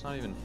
Place not even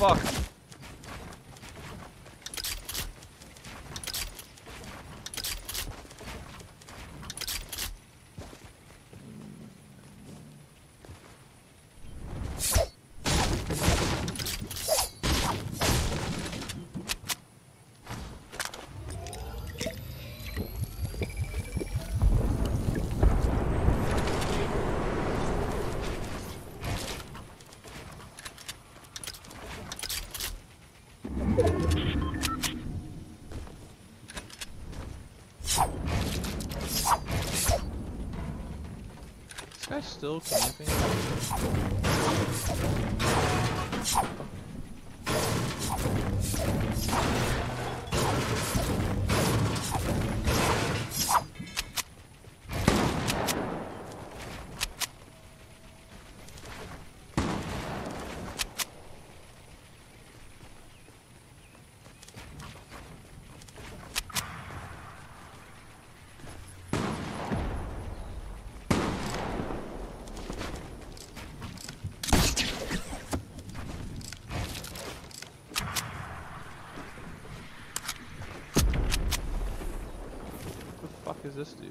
fuck. This guy's still camping? This dude?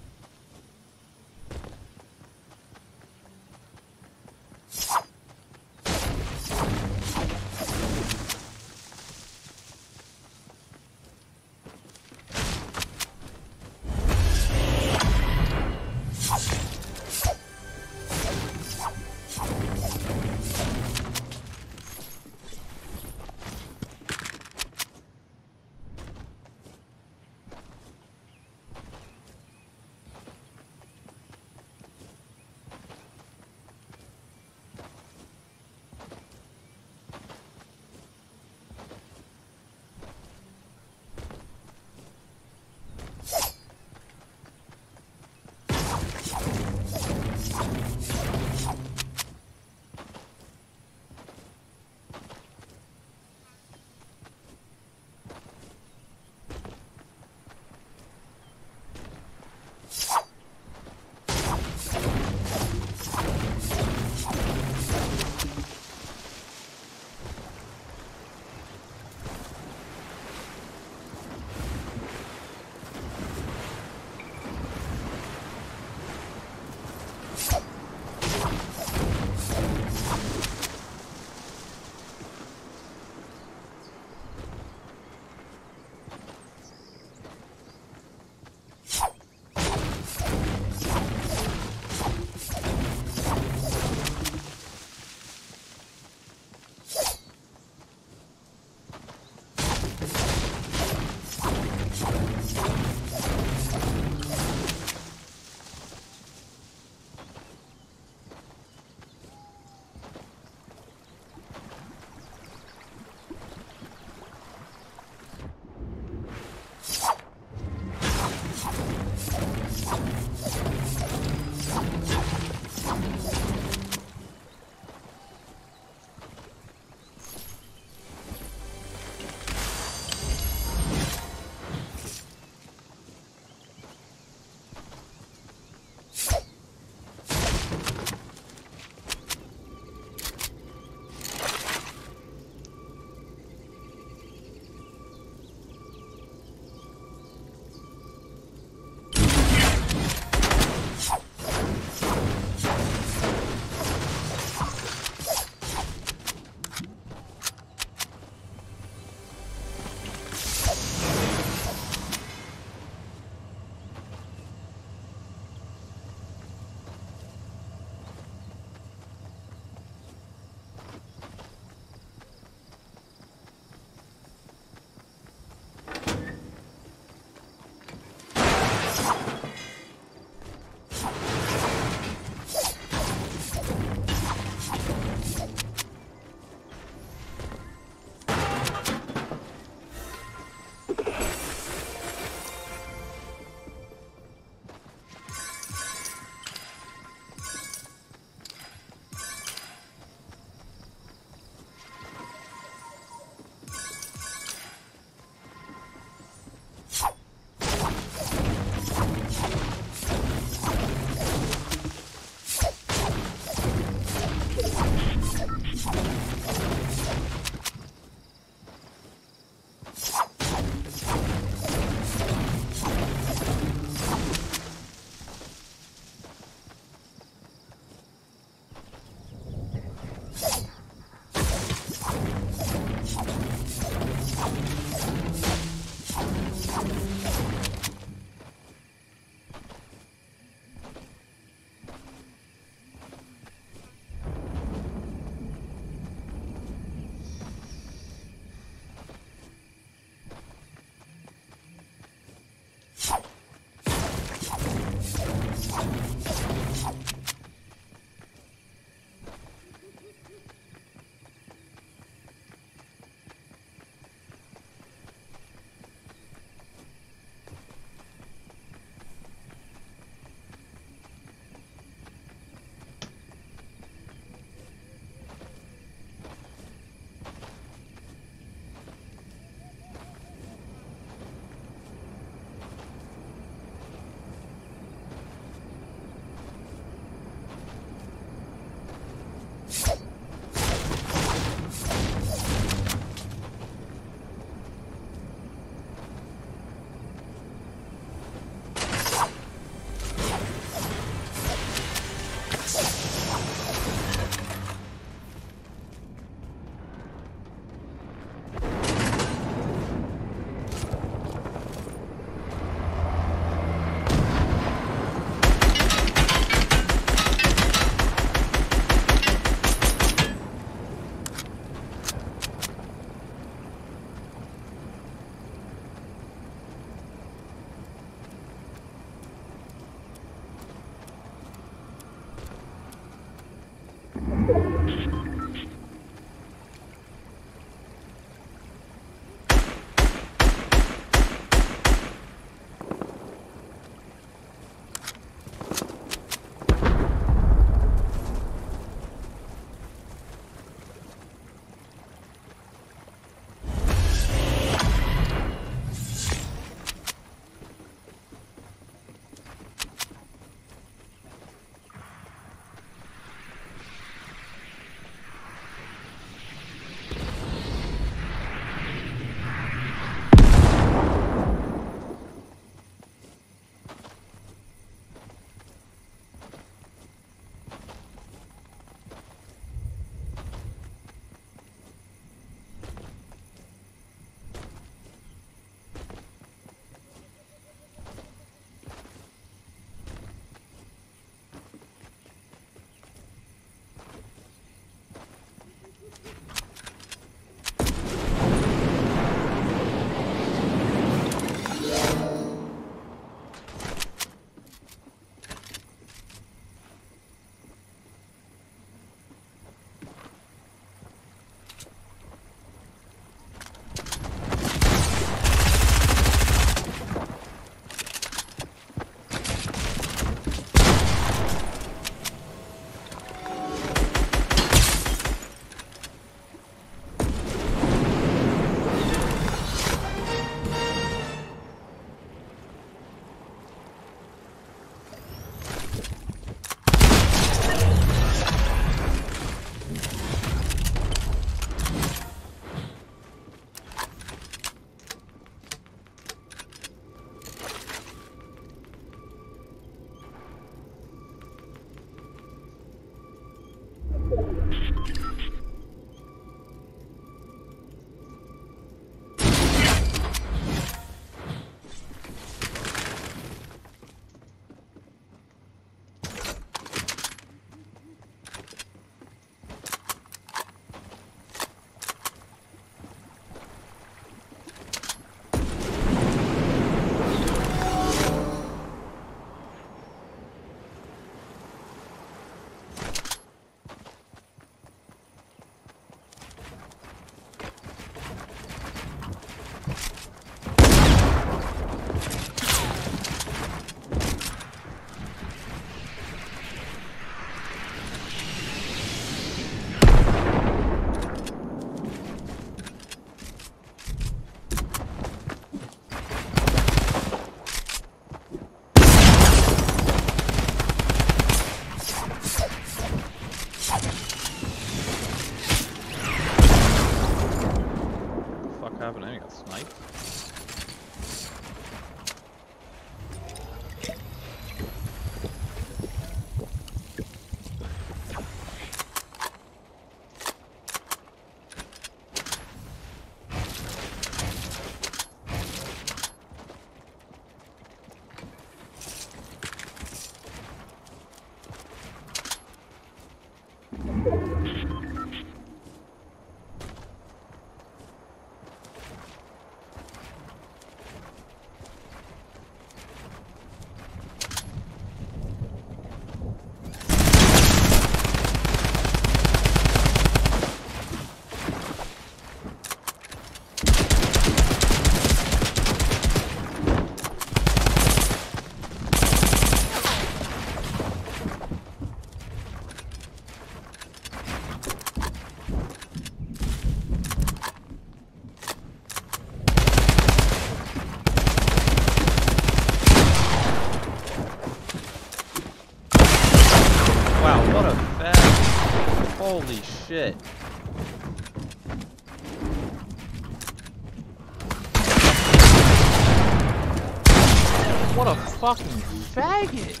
Fucking faggot.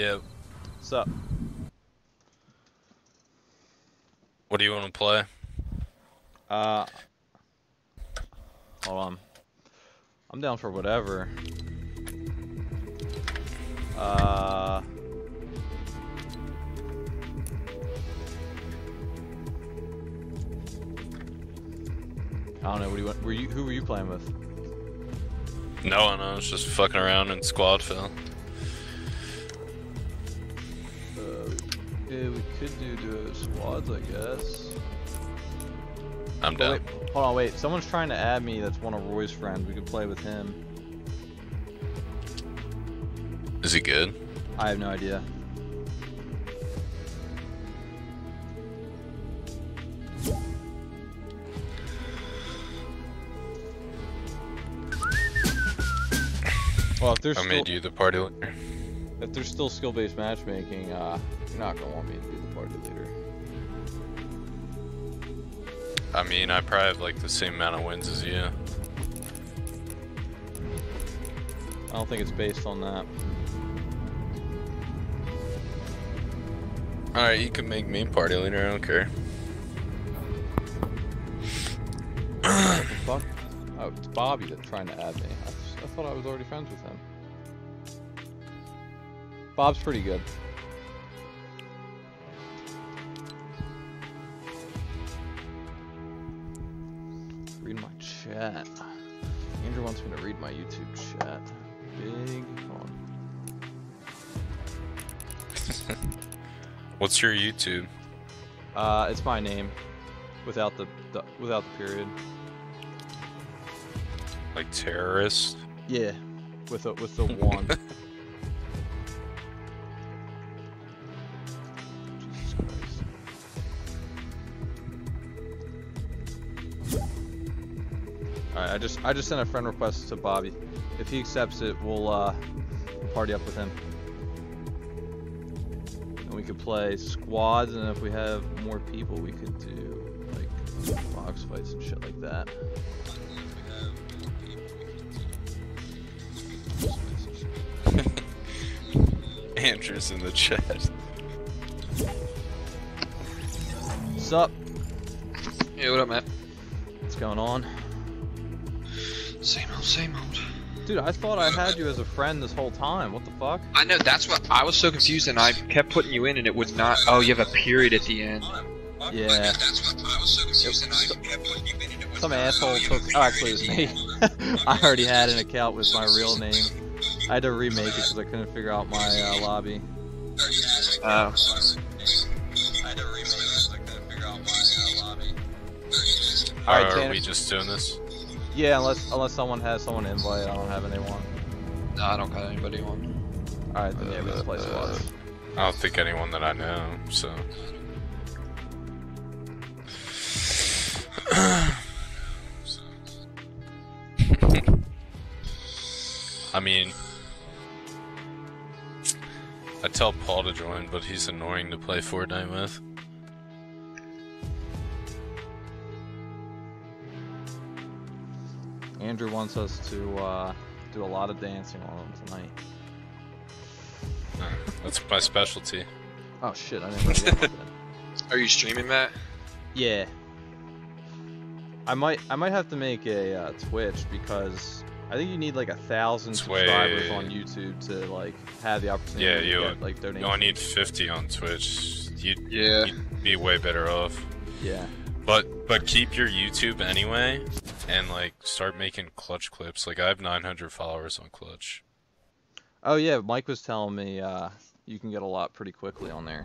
Yep. Sup? What do you want to play? Uh, hold on. I'm down for whatever. Uh. I don't know. What do you want? Were you? Who were you playing with? No one. I was just fucking around in squad fill. Could do duo squads, I guess. I'm down. wait, hold on, wait. Someone's trying to add me. That's one of Roy's friends. We could play with him. Is he good? I have no idea. Well, if there's I made you the party leader. If there's still skill-based matchmaking, uh, you're not gonna want me to be the party leader. I mean, I probably have like the same amount of wins as you. I don't think it's based on that. Alright, you can make me party leader, I don't care. Fuck? Oh, it's Bobby that's trying to add me. I, I thought I was already friends with him. Bob's pretty good. Read my chat. Andrew wants me to read my YouTube chat. Big on. What's your YouTube? Uh, it's my name, without the, the without the period. Like terrorist? Yeah, with a, with the one. just I just sent a friend request to Bobby. If he accepts it, we'll uh party up with him. And we could play squads and if we have more people we could do like box fights and shit like that. Andrew's in the chat. What's up? Yeah, what up, Matt? What's going on? Same old. Dude, I thought I had you as a friend this whole time. What the fuck? I know, that's what I was so confused and I kept putting you in and it would not. Oh, you have a period at the end. Yeah. Some asshole took. Oh, actually, it was me. I already had an account with my real name. I had to remake it because I couldn't figure out my uh, lobby. Oh. All right, Or are we just doing this? Yeah, unless unless someone has someone to invite, I don't have anyone. No, I don't got anybody on. All right, then yeah, we just play squads. I don't think anyone that I know, so. I mean, I tell Paul to join, but he's annoying to play Fortnite with. Andrew wants us to uh, do a lot of dancing on him tonight. That's my specialty. Oh shit, I didn't really get that. Are you streaming, Matt? Yeah. I might I might have to make a uh, Twitch because I think you need like a thousand subscribers Twitch. on YouTube to like have the opportunity Yeah, to you- get like You donations. only need 50 on Twitch. You'd, Yeah. you'd be way better off. Yeah. But but keep your YouTube anyway, and like start making Clutch clips. Like I have 900 followers on Clutch. Oh yeah, Mike was telling me uh, you can get a lot pretty quickly on there.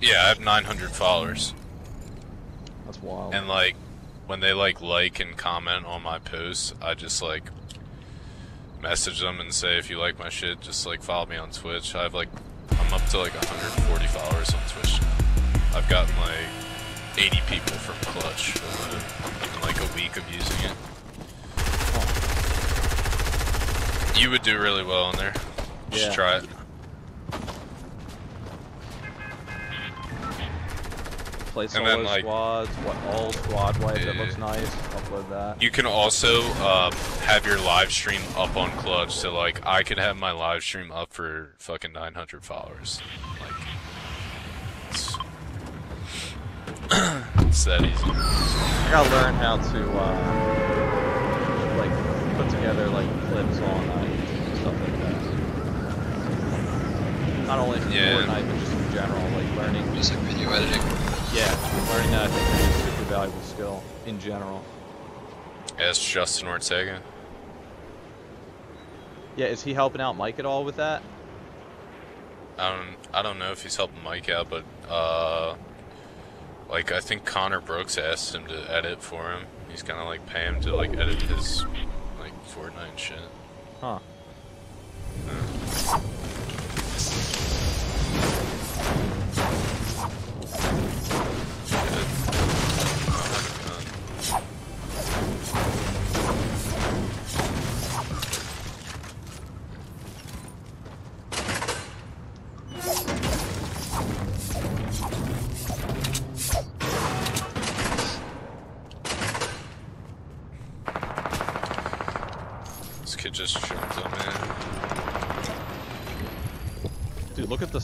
Yeah, I have 900 followers, That's wild. and like when they like like and comment on my posts, I just like message them and say if you like my shit, just like follow me on Twitch. I have like I'm up to like 140 followers on Twitch. I've gotten like 80 people from Clutch uh, in like a week of using it. You would do really well on there. Just Yeah. try it. Play and solo then, like- squads, what all squad wipe. That looks nice. Upload that. You can also um, have your live stream up on Clutch, so like I could have my live stream up for fucking 900 followers. Like, it's, it's that easy. I gotta learn how to uh, like put together like clips on and stuff like that. Not only for Yeah. Fortnite, but just in general, like learning. Just like video editing. Yeah, learning that I think is a super valuable skill in general. Ask Justin Ortega. Yeah, is he helping out Mike at all with that? I don't, I don't know if he's helping Mike out, but uh, like, I think Connor Brooks asked him to edit for him. He's gonna, like, pay him to, like, edit his, like, Fortnite shit. Huh. Yeah.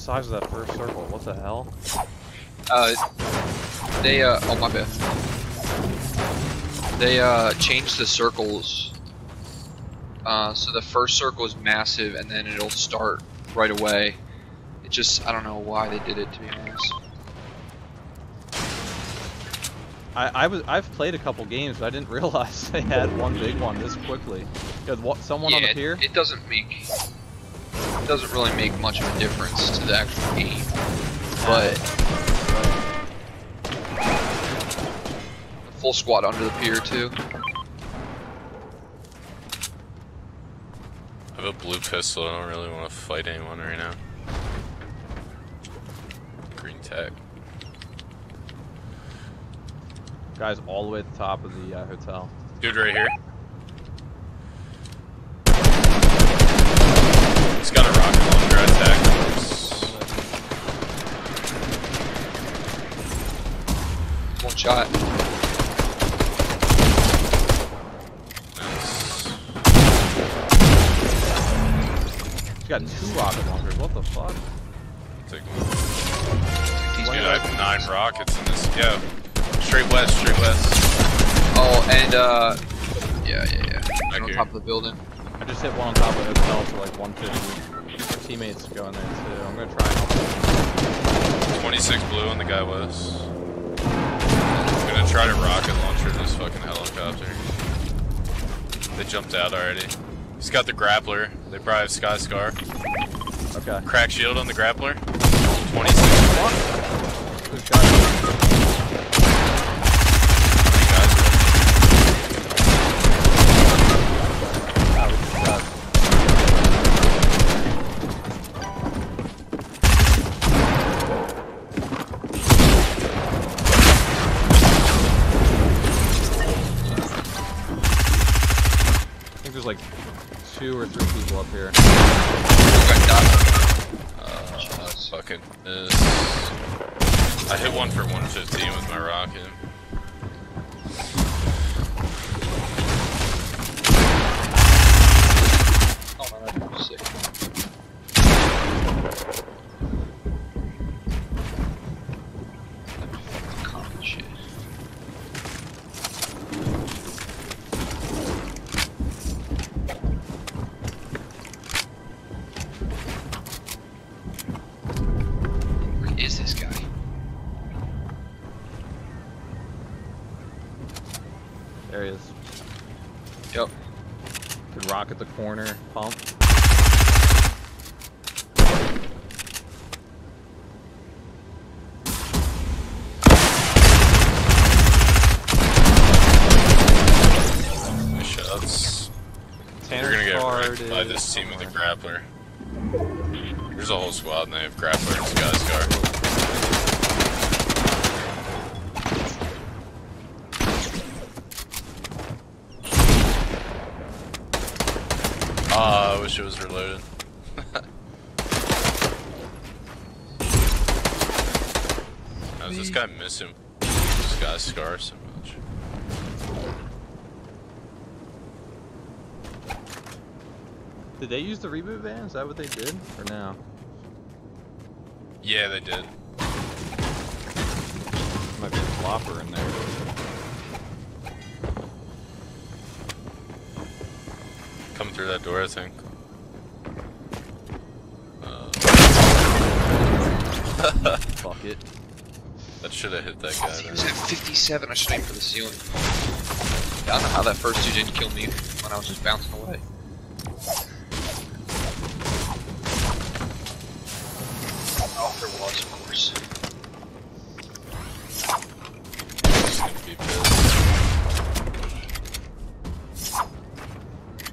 Size of that first circle. What the hell? Uh, they uh, oh my bad. They uh changed the circles. Uh, so the first circle is massive, and then it'll start right away. It just I don't know why they did it to be honest. I, I was I've played a couple games, but I didn't realize they had one big one this quickly. You someone on yeah, the pier? It, it doesn't make doesn't really make much of a difference to the actual game, but full squad under the pier too. I have a blue pistol. I don't really want to fight anyone right now. Green tech. Guys all the way at the top of the uh, hotel. Dude, right here. He's got a rocket launcher attack. One shot. Nice. He's got two rocket launchers. What the fuck? Take one. He's Dude. I have nine rockets in this. Yo, straight west, straight west. Oh, and uh, yeah, yeah, yeah. Back on top of the building. Just hit one on top of hotel for like 150. Our teammates go in there too. I'm gonna try and 26 blue on the guy west. I'm gonna try to rocket launcher this fucking helicopter. They jumped out already. He's got the grappler. They probably have Sky Scar. Okay. Crack shield on the grappler. For 115 grappler. There's a whole squad have grappler and Sky Scar. Ah, I wish it was reloaded. How's this guy missing Sky Scar so much? Did they use the reboot van? Is that what they did? Or now? Yeah, they did. Might be a flopper in there. Come through that door, I think. Uh, Fuck it. that should have hit that guy. He was at 57. I should aim for the ceiling. I don't know how that first dude didn't kill me when I was just bouncing away. Oh, there was, of course. He's gonna be pissed.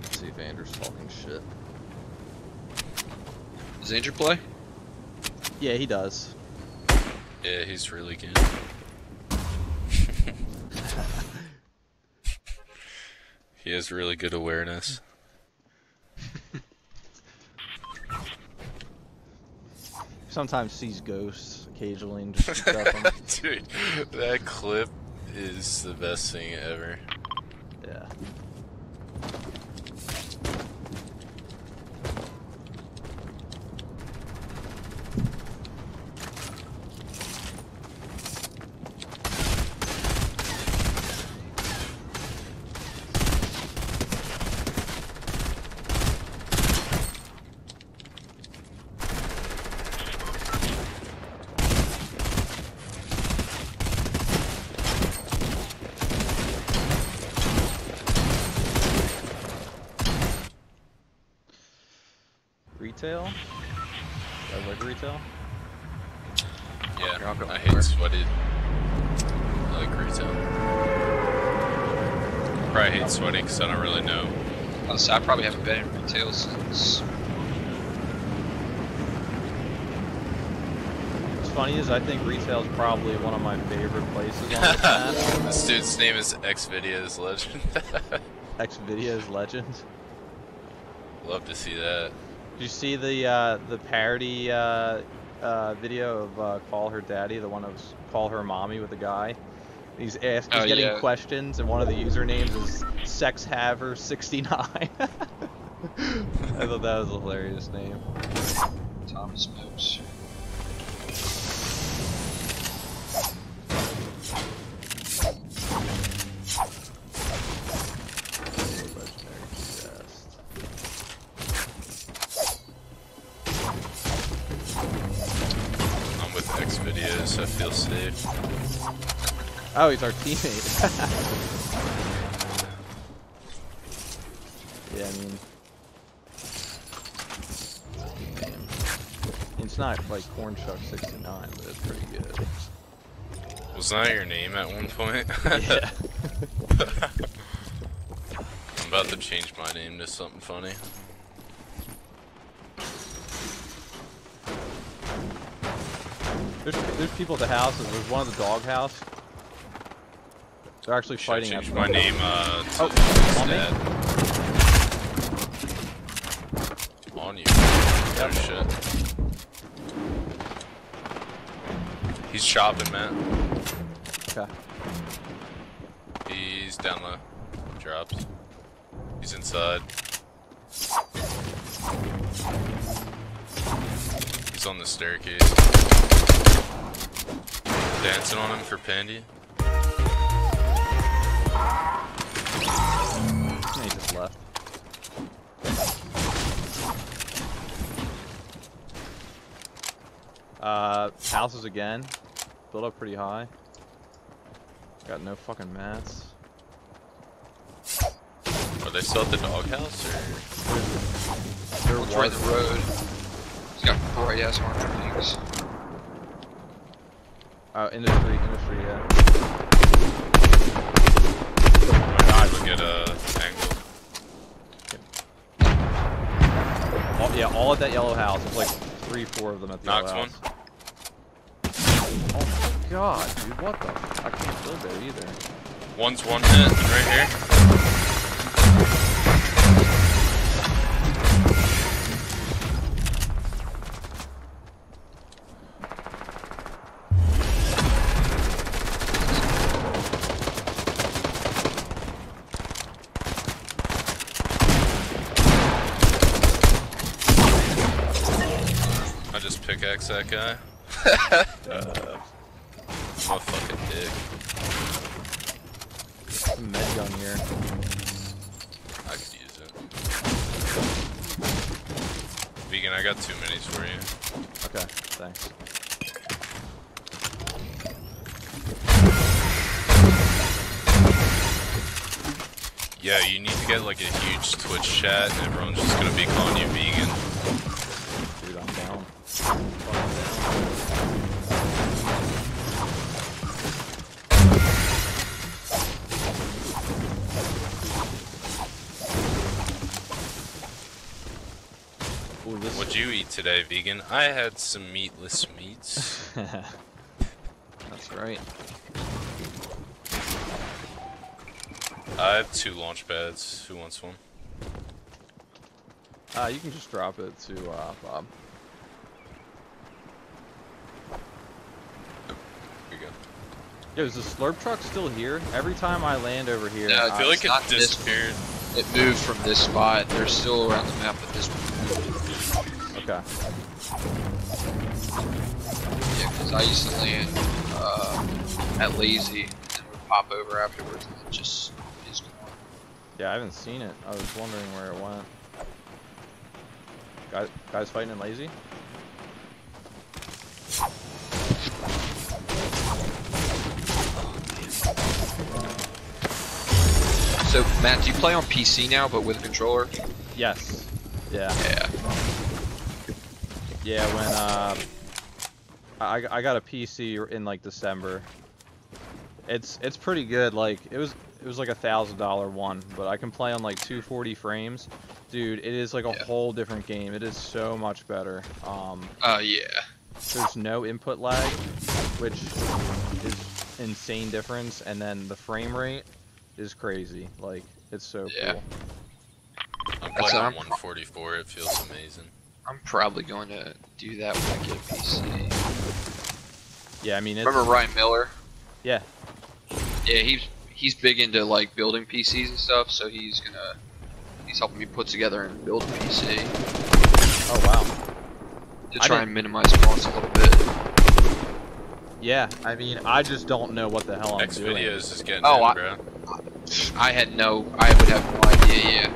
Let's see if Andrew's talking shit. Does Andrew play? Yeah, he does. Yeah, he's really good. he has really good awareness. Sometimes sees ghosts occasionally and just. Dude, that clip is the best thing ever. Yeah. Retail? I like retail. Yeah, Here, I'll go I anywhere. hate sweaty. I like retail. Probably hate sweaty because I don't really know. Honestly, I probably haven't been in retail since. What's funny is I think retail is probably one of my favorite places on the planet. this dude's name is Xvideos Legend. Xvideo's Legend. Love to see that. Did you see the uh, the parody uh, uh, video of uh, Call Her Daddy, the one of s- Call Her Mommy with the guy? He's asked, he's Oh, getting yeah. questions, and one of the usernames is SexHaver69. I thought that was a hilarious name. Thomas Noakes. Oh, he's our teammate. yeah, I mean, it's not like Corn Chuck 69, but it's pretty good. Was that your name at one point? yeah. I'm about to change my name to something funny. There's there's people at the houses. There's one at the dog house. They're actually Should fighting change my name uh, Oh, on me? On you. Oh shit. He's chopping, man. Okay. He's down low. Drops. He's inside. He's on the staircase. Dancing on him for Pandy. And he just left. Uh, houses again. Built up pretty high. Got no fucking mats. Are they still at the doghouse or? They're Let's ride the road. He's got bright ass orange wings. Oh, industry, industry, yeah. I look at uh angle. All, yeah, all at that yellow house. There's like three, four of them at the Knocks yellow one. house. Oh my god, dude, what the? I can't build there either. One's one hit right here. That guy. I'm a fucking dick. Some med gun here. I could use it. Vegan, I got two minis for you. Okay, thanks. Yeah, you need to get like a huge Twitch chat and everyone's just gonna be calling you vegan. Today, vegan? I had some meatless meats. That's right. I have two launch pads. Who wants one? Uh, you can just drop it to uh, Bob. Here you go. Yo, is the slurp truck still here? Every time I land over here, No, I feel like it not this- disappeared. It moved from this spot. They're still around the map, at this one. Okay. Yeah, because I used to land uh, at Lazy and would pop over afterwards, and it just is gone. Yeah, I haven't seen it. I was wondering where it went. Guys, guys fighting in lazy? So, Matt, do you play on PC now, but with a controller? Yes. Yeah. Yeah. Yeah, when uh, I I got a PC in like December. It's it's pretty good. Like it was it was like a thousand dollar one, but I can play on like 240 frames. Dude, it is like a Yeah. whole different game. It is so much better. Um, Uh, yeah. there's no input lag, which is insane difference, and then the frame rate is crazy. Like it's so Yeah. cool. I'm playing on 144. It feels amazing. I'm probably going to do that when I get a PC. Yeah, I mean it's Remember Ryan Miller? yeah. Yeah, he's he's big into like building PCs and stuff, so he's gonna he's helping me put together and build a PC Oh wow. to try and minimize costs a little bit. Yeah, I mean I just don't know what the hell I'm X doing. videos is getting Oh, in, I- bro. I had no, I would have no idea. Yeah.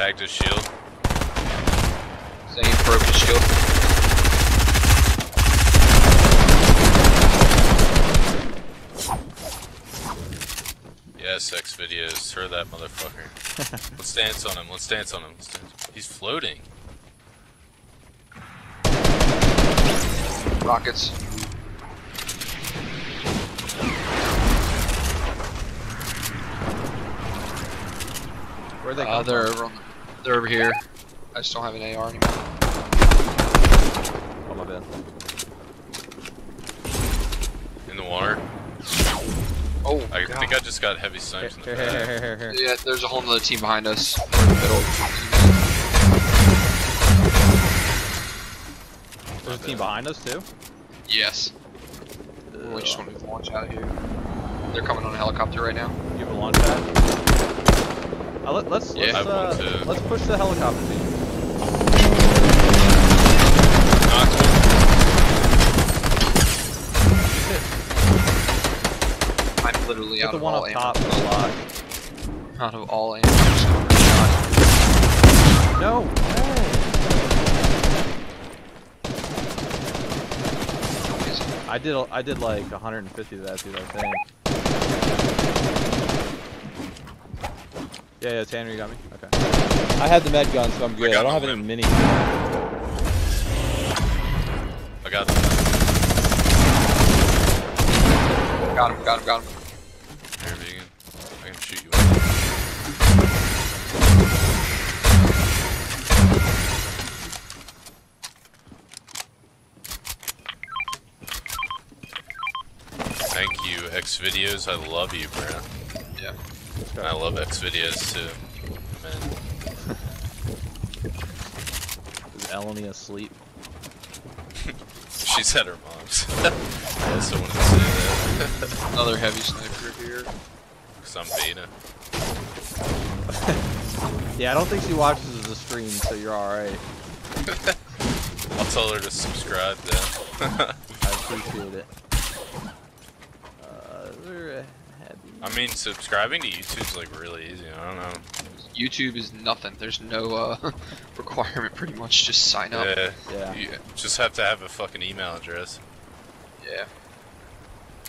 Tagged his shield. Zane broke his shield. Yes, X videos. Heard that motherfucker. Let's dance on him. Let's dance on him. Let's dance. He's floating. Rockets. Where'd they Uh, they're from? over on the, they're over here. I just don't have an AR anymore. Oh my bad. In the water. Oh, I God. think I just got heavy Here, snipes in the here, here, back. Yeah, there's a whole nother team behind us. in the middle. There's a team behind us too. Yes. We just want to launch out of here. They're coming on a helicopter right now. You have a launch pad. Uh, let, let's Yeah. let's, uh, let's push the helicopter team. I'm literally Get out the of one all up ammo. top a lot. Out of all ammo. just got. No. I did a- I did like 150 of that dude. I think. Yeah, yeah, Tanner, you got me. Okay. I had the med gun, so I'm good. got I don't no have any mini. I got him. Got him, got him, got him. Here, vegan. I can shoot you. Thank you, X videos. I love you, bro. Yeah. And I love X videos too. Man, Is Eleni asleep? she's at her mom's. I still wanted to say that. Another heavy sniper here. Cause I'm beta. Yeah, I don't think she watches the stream, so you're all right. I'll tell her to subscribe then. I appreciate it. Uh, we're heavy. I mean, subscribing to YouTube's like really easy. I don't know. YouTube is nothing. There's no uh, requirement pretty much. Just sign up. Yeah, Yeah. you just have to have a fucking email address. Yeah.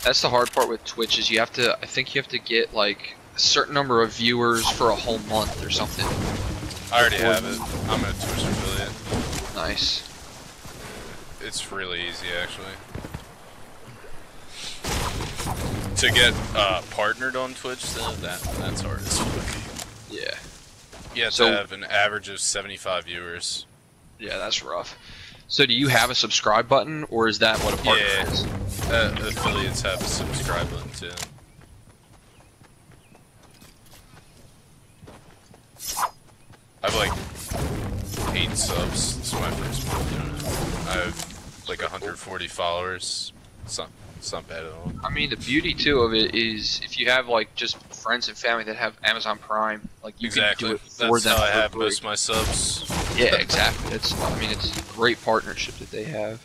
That's the hard part with Twitch is you have to. I think you have to get like a certain number of viewers for a whole month or something. I already have it. I'm a Twitch affiliate. Nice. It's really easy actually. To get uh, partnered on Twitch, though, that that's hard as fuck. Yeah. You have So- to have an average of 75 viewers. Yeah, that's rough. So do you have a subscribe button, or is that what a partner Yeah. is? Uh, affiliates have a subscribe button too. I have like eight subs. This is my first month doing it. I have like 140 followers. Not, it's not bad at all. I mean, the beauty too of it is if you have like just friends and family that have Amazon Prime, like you exactly. can do it for That's them. how I have free. most of my subs. Yeah, exactly. It's. I mean, it's a great partnership that they have.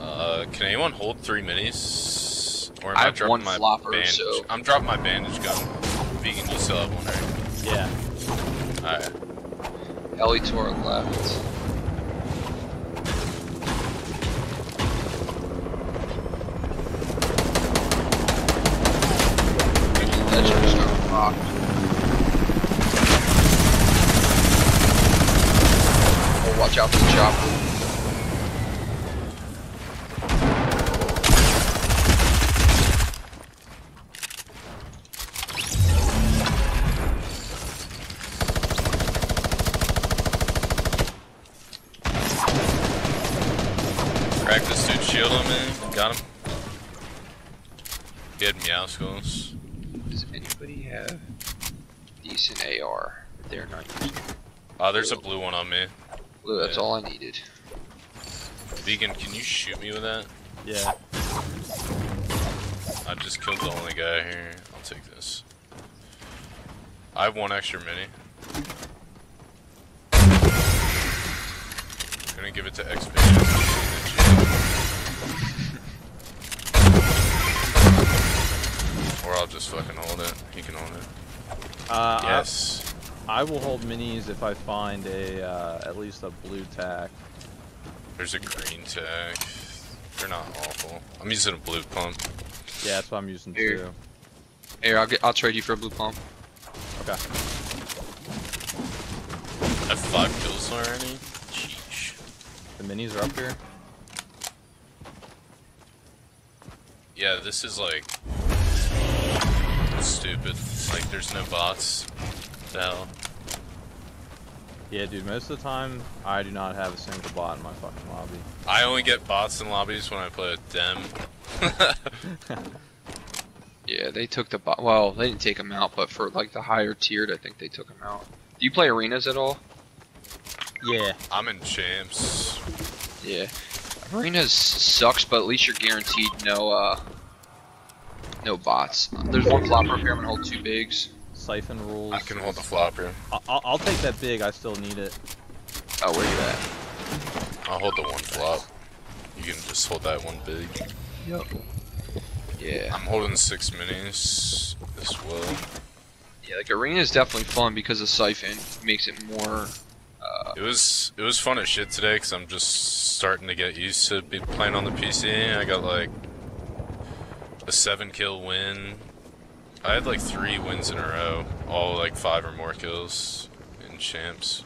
Uh, can anyone hold three minis? Or am I I, have dropping one my flopper, bandage? so- I'm dropping my bandage gun. Vegan, you still have one, right? Yeah. Alright. Ellie to our left. Of Star knocked. Oh, watch out for the chopper. Crack this dude shield on me. Got him. Had Meowscles. Does anybody have decent AR? They're not using. Oh, there's a blue one on me. Blue, that's Yeah. all I needed. Vegan, can you shoot me with that? Yeah. I just killed the only guy here. I'll take this. I have one extra mini. Gonna give it to Xpedition. Or I'll just fucking hold it. He can hold it. Uh, Yes. I, I will hold minis if I find a uh, at least a blue tack. There's a green tag. They're not awful. I'm using a blue pump. Yeah, that's what I'm using Here. too. Here, I'll get. I'll trade you for a blue pump. Okay. I have five kills already. Sheesh. The minis are up here. Yeah, this is like stupid. Like there's no bots. The hell? Yeah, dude. Most of the time, I do not have a single bot in my fucking lobby. I only get bots in lobbies when I play with them. Yeah, they took the bot. Well, they didn't take them out, but for like the higher tiered, I think they took them out. Do you play arenas at all? Yeah. I'm in champs. Yeah. Arenas sucks, but at least you're guaranteed no uh no bots. There's one flopper up here. I'm gonna hold two bigs. Siphon rules. I can hold the flopper. I- I'll, I'll take that big. I still need it. Oh, where you at? I'll hold the one flop. You can just hold that one big. Yep. Yeah. I'm holding six minis as well. Yeah, like arena is definitely fun because of siphon makes it more. Uh, It was it was fun as shit today because I'm just starting to get used to be playing on the PC. I got like a seven kill win. I had like three wins in a row, all like five or more kills in champs.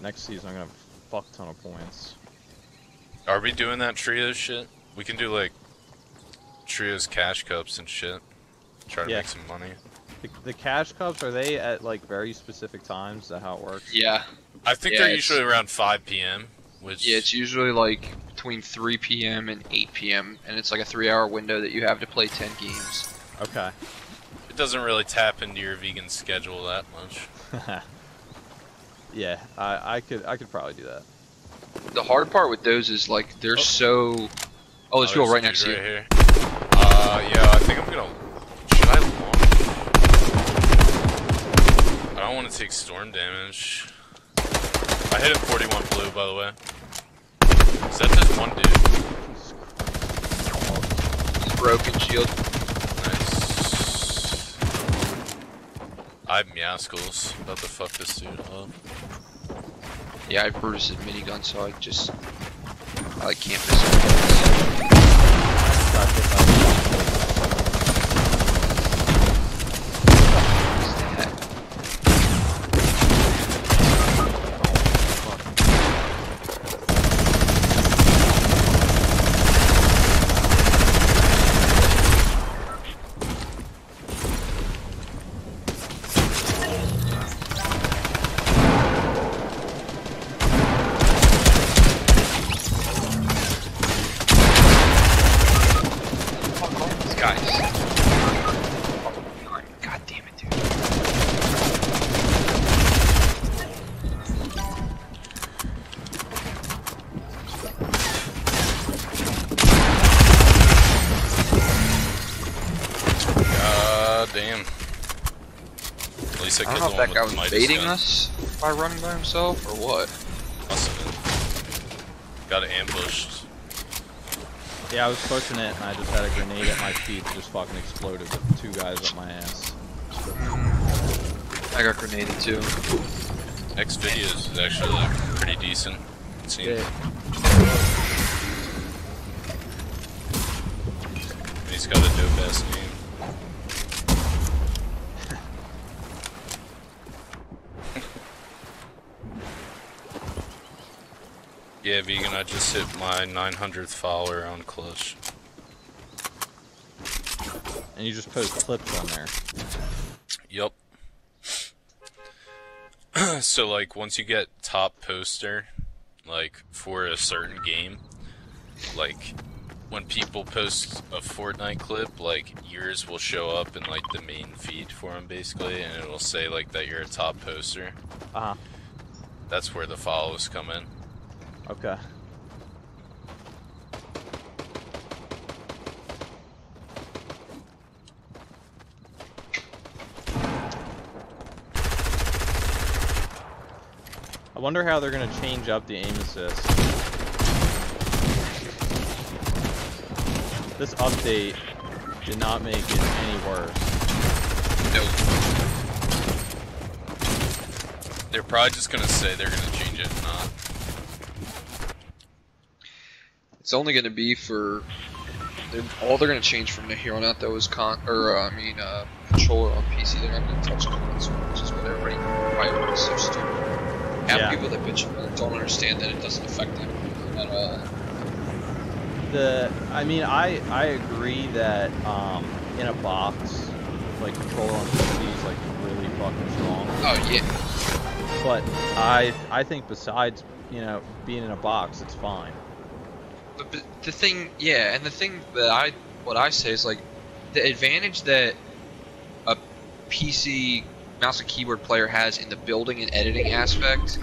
Next season, I'm gonna have a fuck ton of points. Are we doing that trio shit? We can do like trios cash cups and shit. Try to Yeah. make some money. The, the cash cups are they at like very specific times? Is that how it works? yeah. I think Yeah, they're usually around 5 p.m. Which Yeah, it's usually like between 3 p.m. and 8 p.m. and it's like a three-hour window that you have to play 10 games. Okay. it doesn't really tap into your vegan schedule that much. yeah, I, I could I could probably do that. The hard part with those is like they're Oh. so. Oh, there's people there's right a next to you. here. Uh, yeah, I think I'm gonna. Should I launch? I don't want to take storm damage. I hit him 41 blue, by the way. Is that just one dude? Broken shield. Nice. I have Meowscles. About to fuck this dude up. Yeah, I have Brutus's minigun, so I just I like can't miss him. Got hit by- These guys. God damn it, dude. God damn. At least I I don't know if that guy was baiting gun. us by running by himself or what. Must have been. Got ambushed. Yeah, I was pushing it and I just had a grenade at my feet that just fucking exploded with two guys up my ass. I got grenaded too. X videos is actually like pretty decent. It seems. Yeah. He's got a dope ass name. Yeah, vegan. I just hit my 900th follower on Clutch. And you just post clips on there. Yep. so like once you get top poster, like for a certain game, like when people post a Fortnite clip, like yours will show up in like the main feed for them basically, and it will say like that you're a top poster. Uh huh. That's where the follows come in. Okay. I wonder how they're gonna change up the aim assist. This update did not make it any worse. Nope. They're probably just gonna say they're gonna change it, not. It's only going to be for. They're, all they're going to change from here on out, though, is con. Or, uh, I mean, uh, controller on PC. They're not going to touch console, which is what everybody probably is so stupid. Half Yeah. people that bitch about don't understand that it doesn't affect them at all. The I mean I I agree that um in a box like controller on PC is like really fucking strong. Oh, yeah. But I I think besides you know being in a box it's fine. But, but the thing, yeah, and the thing that I, what I say is like, the advantage that a PC mouse and keyboard player has in the building and editing aspect,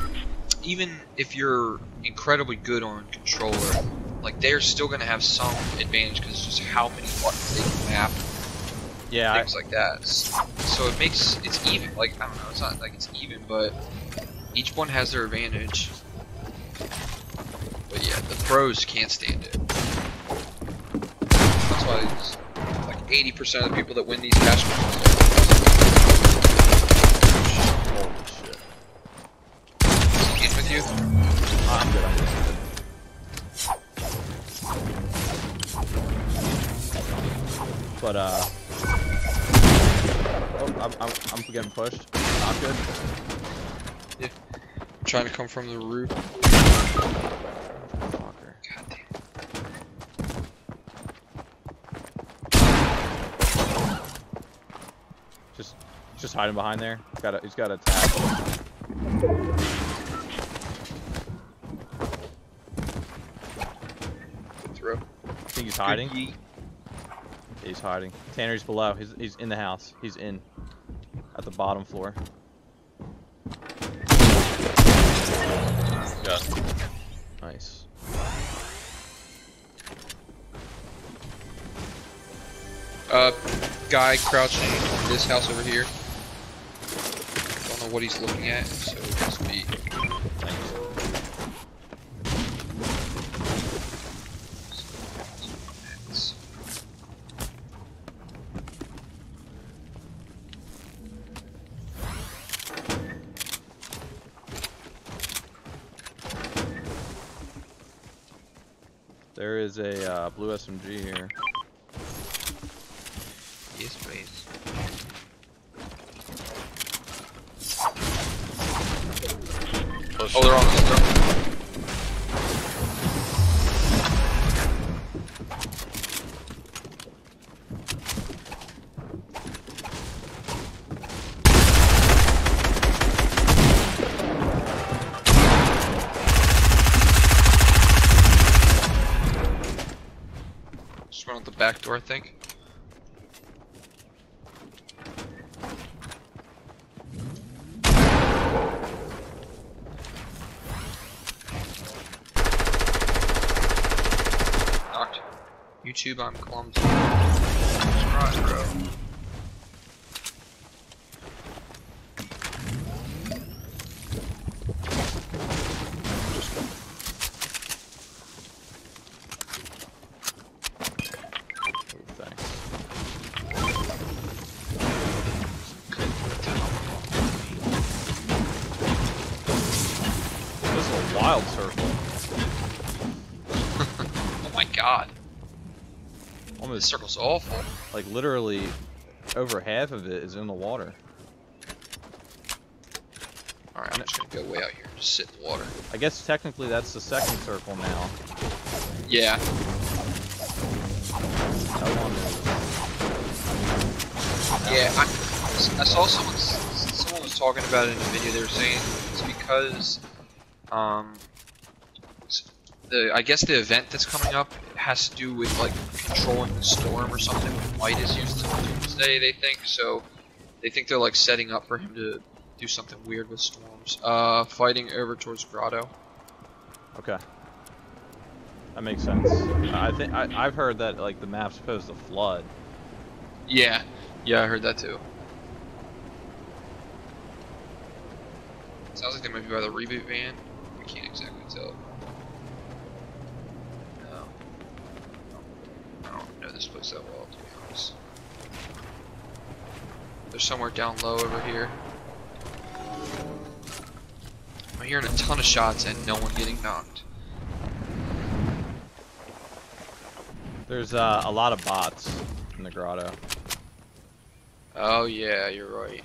even if you're incredibly good on controller, like they're still gonna have some advantage because just how many buttons they can map, Yeah, I, things like that. So it makes it's even. Like I don't know, it's not like it's even, but each one has their advantage. But yeah, the pros can't stand it. That's why it's like 80% of the people that win these cash games. holy shit. Game with you? I'm good. I'm good. But uh, oh, I'm, I'm I'm getting pushed. Not good. I'm trying to come from the roof. Fucker. God damn. Just just hiding behind there. Got a, he's got a tag. Throw. think he's hiding. Good. He's hiding. Tanner's below. He's he's in the house. He's in at the bottom floor. Got it. Nice. Uh, guy crouching in this house over here. Don't know what he's looking at, so it must be. I think. Knocked. YouTube, I'm clumsy. Subscribe, bro. Oh, thanks. This is a wild circle. Oh my god. This Almost circle's awful. Like literally over half of it is in the water. Alright, I'm just gonna go way out here and just sit in the water. I guess technically that's the second circle now. Yeah, How long is yeah. I, I saw someone someone was talking about it in a video. They were saying it's because um the I guess the event that's coming up has to do with like controlling the storm or something. When White is used in Doomsday, they think so. They think they're like setting up for him to do something weird with storms. Uh, fighting over towards Grotto. Okay. That makes sense. I think I, I've heard that like the map's supposed to flood. Yeah, yeah, I heard that too. Sounds like they might be by the reboot van. We can't exactly tell. No. I this place that well, to be honest. They're somewhere down low over here. I'm hearing a ton of shots and no one getting knocked. There's uh, a lot of bots in the grotto. Oh yeah, you're right.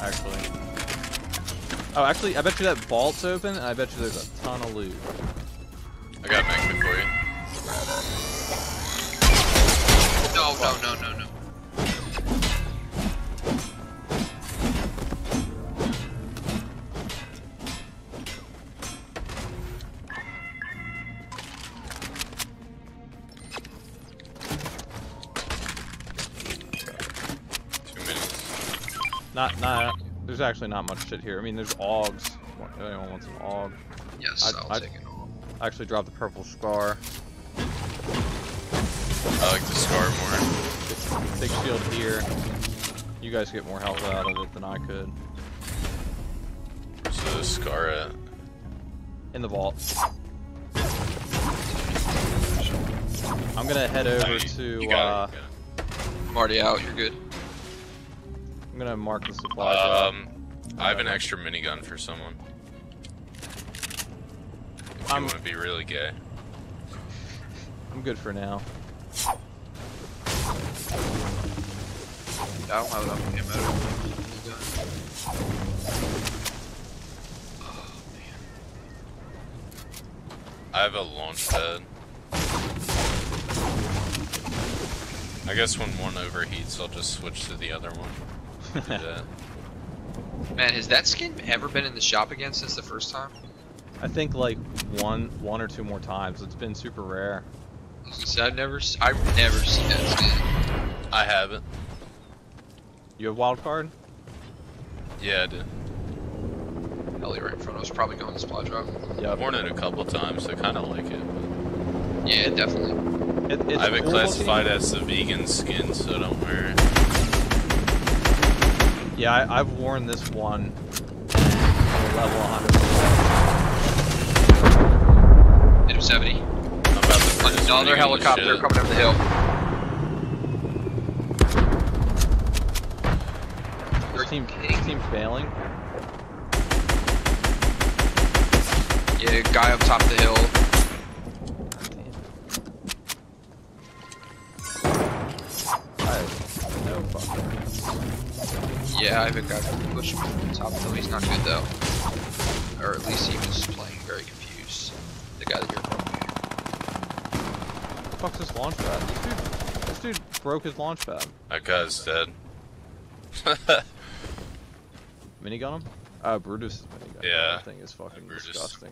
Actually. Oh, actually, I bet you that vault's open, and I bet you there's a ton of loot. I got Mac for you. No, no, no, no, no. Actually not much shit here. I mean, there's augs. If anyone wants an aug. Yes, I'd- I'll I'd- take it all. I actually dropped the purple scar. I like the scar more. Big shield here. You guys get more health out of it than I could. So the scar at. In the vault. I'm gonna head over You- to. uh, I'm already out. You're good. I'm gonna mark the supply it. Um, I have an extra minigun for someone. If you I'm- want to be really gay. I'm good for now. I don't have enough ammo to use. Oh man. I have a launch pad. I guess when one overheats, I'll just switch to the other one. Do that. Man, has that skin ever been in the shop again since the first time? I think like one, one or two more times. It's been super rare. I was gonna say, I've never, s- I've never seen that skin. I haven't. You have wild card? Yeah, I did. Ellie right in front of us, probably going to supply drop. Yeah, I've worn it a couple times. I kind of like it. But Yeah, definitely. It, it's I have it cool classified looking. as the vegan skin, so don't wear it. Yeah, I, I've worn this one. at Level 100. Hit him 70. I'm about to put Another helicopter shit. coming up the hill. This team, this team's bailing. Yeah, guy up top of the hill. Have. Yeah, I have a guy push him to the top though. He's not good though. Or at least he was playing very confused. The guy that you're Fuck's this launch pad? This dude, this just broke his launch pad. That guy's dead. Minigun him? Oh, Brutus is minigun. Yeah. That thing is fucking Brutus. disgusting.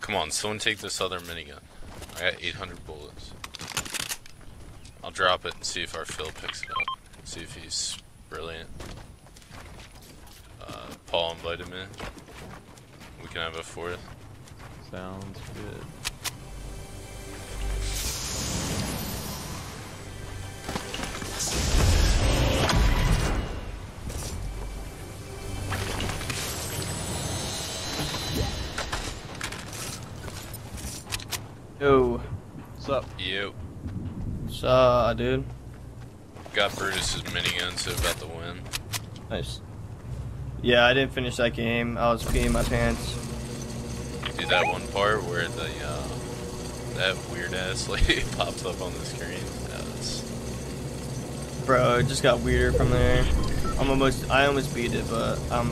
Come on, someone take this other minigun. I got 800 bullets. I'll drop it and see if our Phil picks it up. See if he's brilliant. Uh, Paul invited me. We can have a fourth. Sounds good. Yo, What's up? You what's up, dude? got Brutus's minigun, so about to win. Nice. Yeah, I didn't finish that game. I was peeing my pants. Did that one part where the uh, that weird ass lady pops up on the screen. That was Bro, it just got weirder from there. I'm almost, I almost beat it, but I'm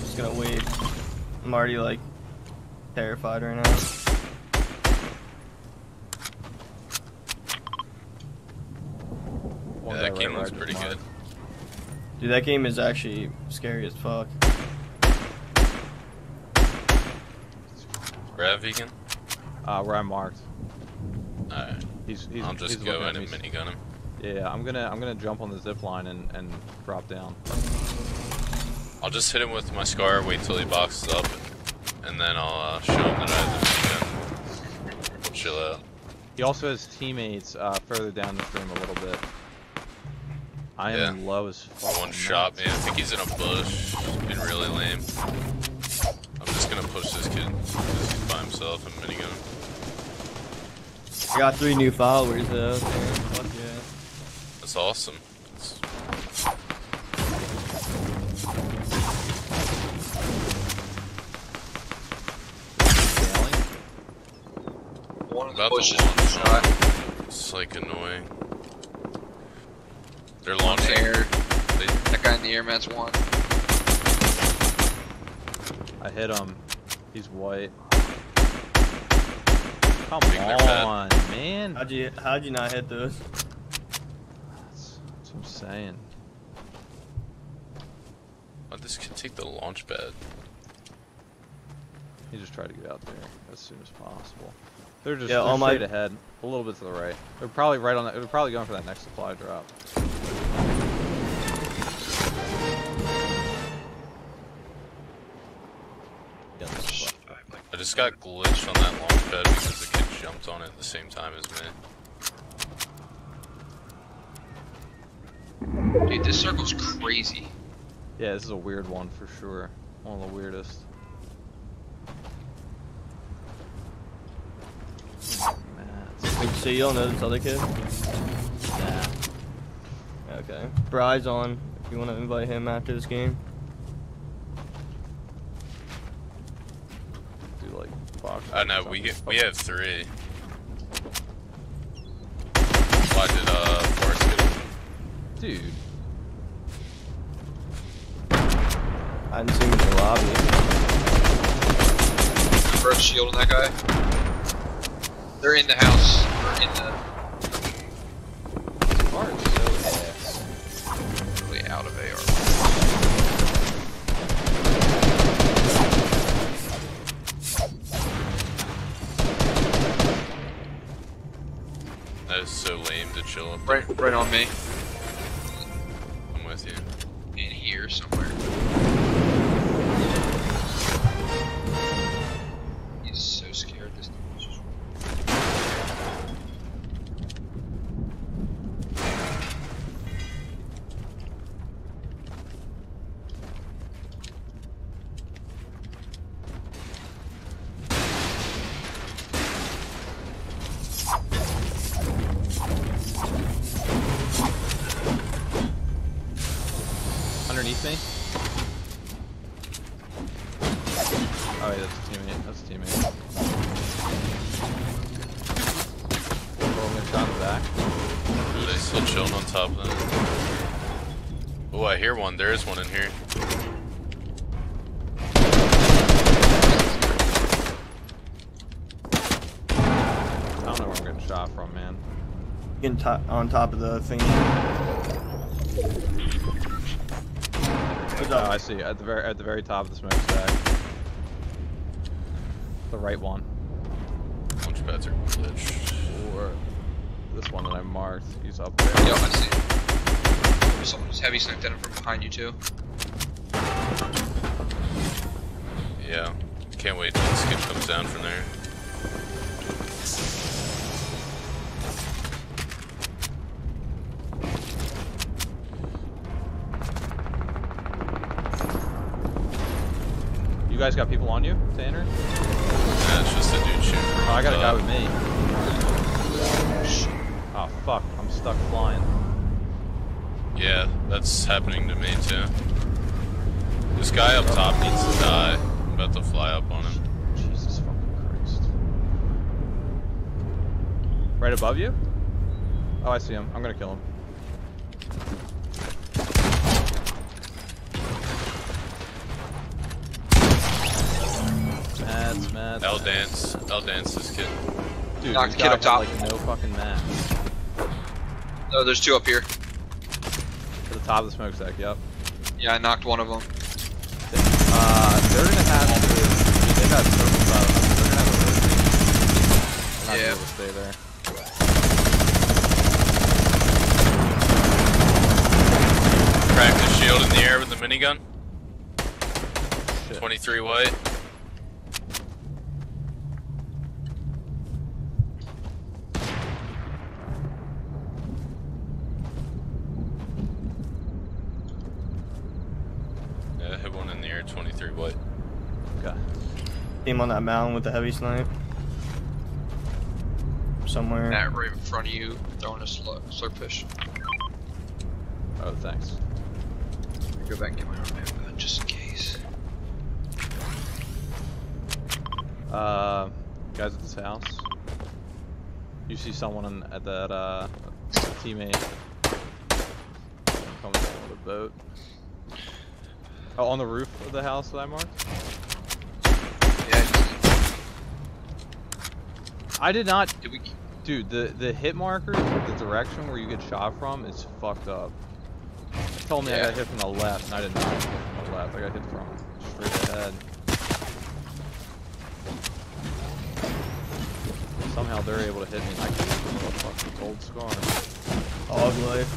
just gonna wait. I'm already like terrified right now. One yeah, guy that game right looks where I pretty just good. marked. Dude, that game is actually scary as fuck. Grab vegan? Uh, where I marked. Alright. He's, he's, I'll just he's go in and minigun him. Yeah, I'm gonna I'm gonna jump on the zip line and, and drop down. I'll just hit him with my scar, wait till he boxes up, and then I'll uh, show him that I have the minigun. Chill out. He also has teammates uh, further down the stream a little bit. I am Yeah. low as fuck. One shot, man. I think he's in a bush. It's been really lame. I'm just gonna push this kid he's by himself and minigun him. I got three new followers though. Fuck yeah. That's awesome. It's- Failing. One of the About to bushes launch. shot. It's like annoying. That guy in the air mat's one. I hit him. He's white. Come Big their pad. on, man. How'd you, how'd you not hit those? That's, that's what I'm saying. why'd this kid take the launch pad? He just tried to get out there as soon as possible. They're just Yeah, they're all my- ahead, a little bit to the right. They're probably right on that. They're probably going for that next supply drop. Just got glitched on that launch pad because the kid jumped on it at the same time as me. Dude, this circle's crazy. Yeah, this is a weird one for sure. One of the weirdest. Mats. Wait, so you don't know this other kid? Nah. Okay. Bry's on. If you want to invite him after this game. Do like box. I know we get, we have three. Why did uh Forrest get him? Dude, I hadn't seen him in the lobby. Broke shield on that guy. They're in the house. They're in the car is so lame to chill up. Right, right on me. I'm with you. In here somewhere. Getting to on top of the thing. Oh, up? I see. At the very at the very top of the smokestack. The right one. Launch pads are glitched. Or this one that I marked. He's up there. Yep, I see. There's Someone just heavy sniped at him from behind you too. Happening to me too. This guy up top needs to die. I'm about to fly up on him. Jesus fucking Christ. Right above you? Oh, I see him. I'm gonna kill him. Mats, Mats. L Mats. dance. L dance this kid. Dude, Knock this the kid up top. like no fucking mats. No, there's two up here. To top of the smokestack, yep. Yeah, I knocked one of them. Uh, they're gonna have to. I mean, they got circles out of them. They're gonna have to rotate. They're not Yeah. gonna be able to stay there. Cracked his shield in the air with the minigun. Shit. 23 white. Yeah, hit one in the air, 23 white. Okay. Team on that mountain with the heavy snipe. Somewhere. That right in front of you, throwing a slurp, slurp. Oh, thanks. I Go back and get my arm back, just in case. Uh, guys at this house. You see someone in, at that uh teammate coming down with a boat. Oh, on the roof of the house that I marked. Yeah, just, I did not, did we? dude. The the hit marker, the direction where you get shot from, is fucked up. It told me I got hit from the left, and I did not get hit from the left. I got hit from straight ahead. Somehow they're able to hit me, and I get hit from a fucking gold scar. Hog life.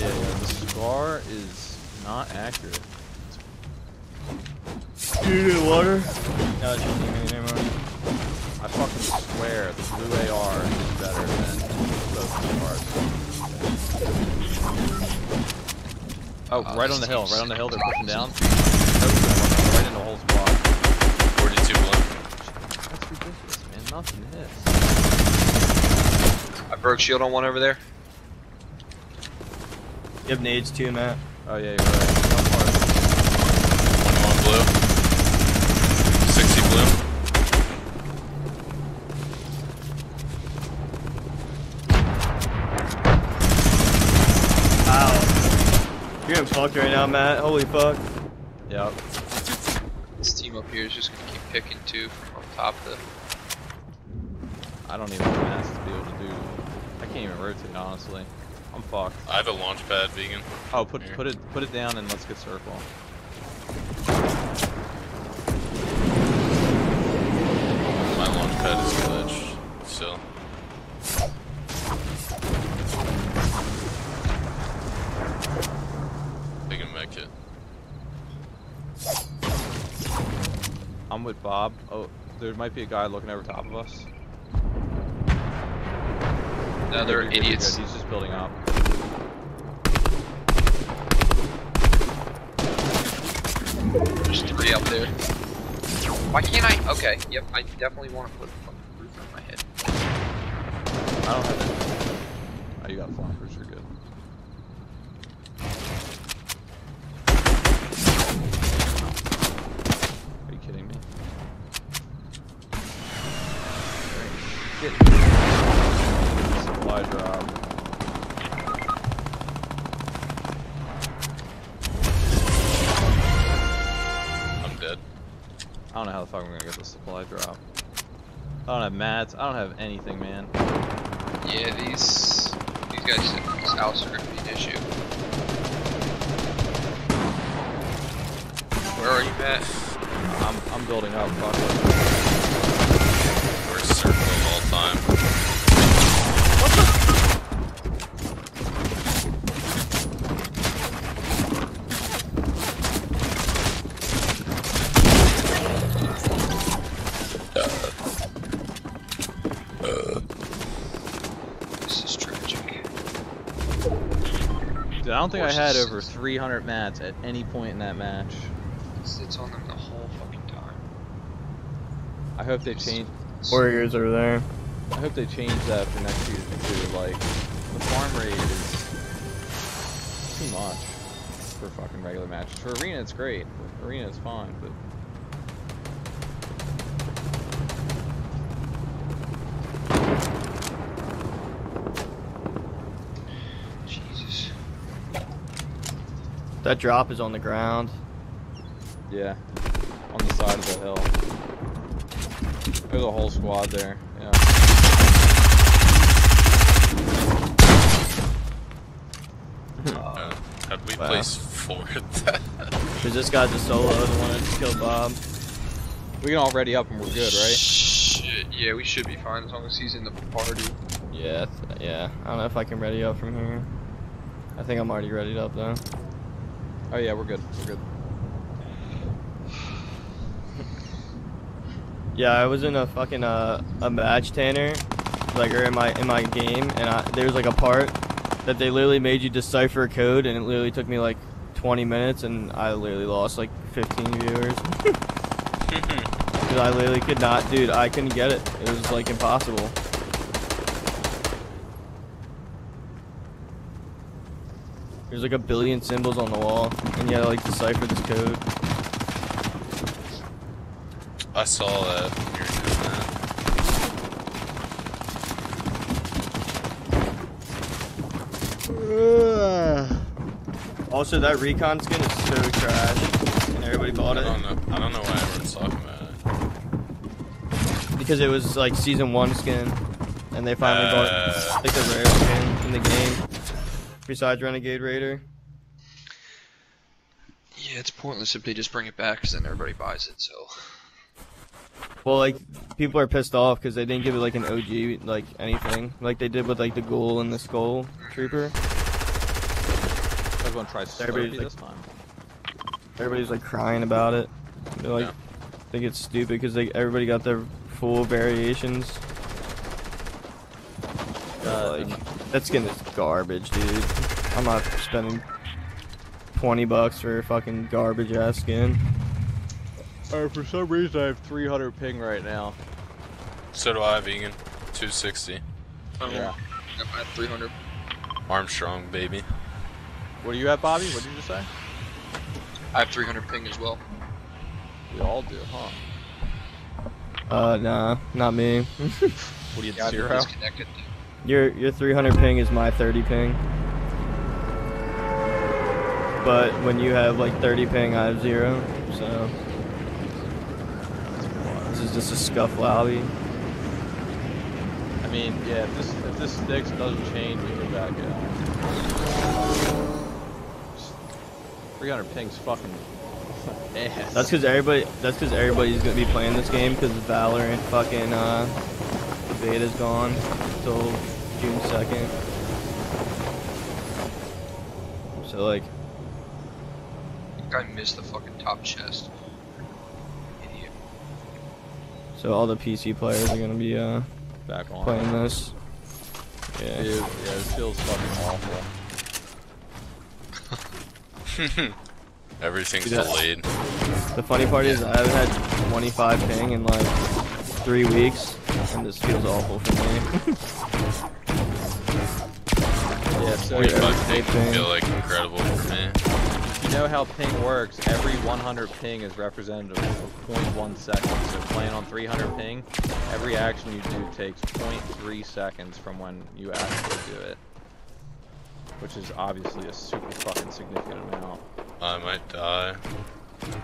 Yeah, yeah, the scar is not accurate. You need water? No, it's your teammate, never mind. I fucking swear the blue AR is better than both scars. Oh, Uh, right on the hill, team's right on the hill, they're pushing down. Right into the whole squad. 42 blow. That's ridiculous, man. Nothing hits. I broke shield on one over there. You have nades too, Matt. Oh yeah, you're right. Now, Matt. Holy fuck. Yep. This team up here is just gonna keep picking two from on top of the. I don't even have mass to be able to do. I can't even rotate, honestly. I'm fucked. I have a launch pad vegan. Oh, put Here. put it put it down and let's get circle. My launch pad is glitched. Still. I'm with Bob. Oh, there might be a guy looking over top of us. No, they're You're good, you're idiots. He's just building up. There's three up there. Why can't I? Okay, yep, I definitely want to put a fucking roof on my head. I don't have any. Oh, you got flankers. You're good. Supply drop. I don't have mats. I don't have anything, man. Yeah, these these guys, these outs are gonna be an issue. Where are you, Matt? I'm I'm building up. Fuck it. Worst circle of all time. This is tragic. Dude, I don't think I had over 300 mats at any point in that match. It's, it's on them the whole fucking time. I hope they change. Warriors are there. I hope they change that for next season too. Like, the farm rate is too much for fucking regular matches. For arena, it's great. For arena, it's fine, but That drop is on the ground. yeah, on the side of the hill. There's a whole squad there. Yeah. Uh, had we Wow. placed fourth? Cause this guy's a solo, the one that just killed Bob. We can all ready up and we're good, right? Shit. Yeah, we should be fine as long as he's in the party. Yeah, yeah. I don't know if I can ready up from here. I think I'm already ready up though. Oh yeah, we're good. We're good. Yeah, I was in a fucking uh, a match Tanner, like or in my in my game, and I, there was like a part that they literally made you decipher a code, and it literally took me like 20 minutes, and I literally lost like 15 viewers. Cause I literally could not, dude. I couldn't get it. It was like impossible. There's like a billion symbols on the wall, and you had to like decipher this code. I saw that. when you were doing that. Also, that recon skin is so trash, and everybody bought I it don't know. I don't know why everyone's talking about it. because it was like season one skin, and they finally bought Uh. it. Like the rare skin in the game, besides Renegade Raider. Yeah, it's pointless if they just bring it back because then everybody buys it. So Well, like people are pissed off because they didn't give it like an OG like anything, like they did with like the ghoul and the skull trooper. Everyone tries Everybody's like- this time. Everybody's like crying about it. They're like, Yeah. think it's stupid because they everybody got their full variations. Uh, like that skin is garbage, dude. I'm not spending twenty bucks for a fucking garbage ass skin. Uh, for some reason, I have 300 ping right now. So do I, vegan. 260. Yeah. I'm at 300. Armstrong, baby. What do you have, Bobby? What did you just say? I have 300 ping as well. We all do, huh? Uh, nah, not me. What do you Yeah, I've been zero? Your your 300 ping is my 30 ping. But when you have like 30 ping, I have zero. So this is just a scuff lobby. I mean, yeah. If this if this sticks doesn't change, we can back out. 300 ping's fucking ass. That's because everybody. That's because everybody's gonna be playing this game because Valorant fucking uh, beta's gone until June 2nd. So like, I think I missed the fucking top chest. Idiot. so all the PC players are gonna be uh back on. playing this. Yeah. Dude, yeah, this feels fucking awful. Everything's Yeah. delayed. The funny part is I haven't had 25 ping in like three weeks, and this feels awful for me. Yeah, so 45 ping ping. feel like incredible for me. you know how ping works. Every 100 ping is representative of 0.1 seconds. So playing on 300 ping, every action you do takes 0.3 seconds from when you actually do it. Which is obviously a super fucking significant amount. I might die.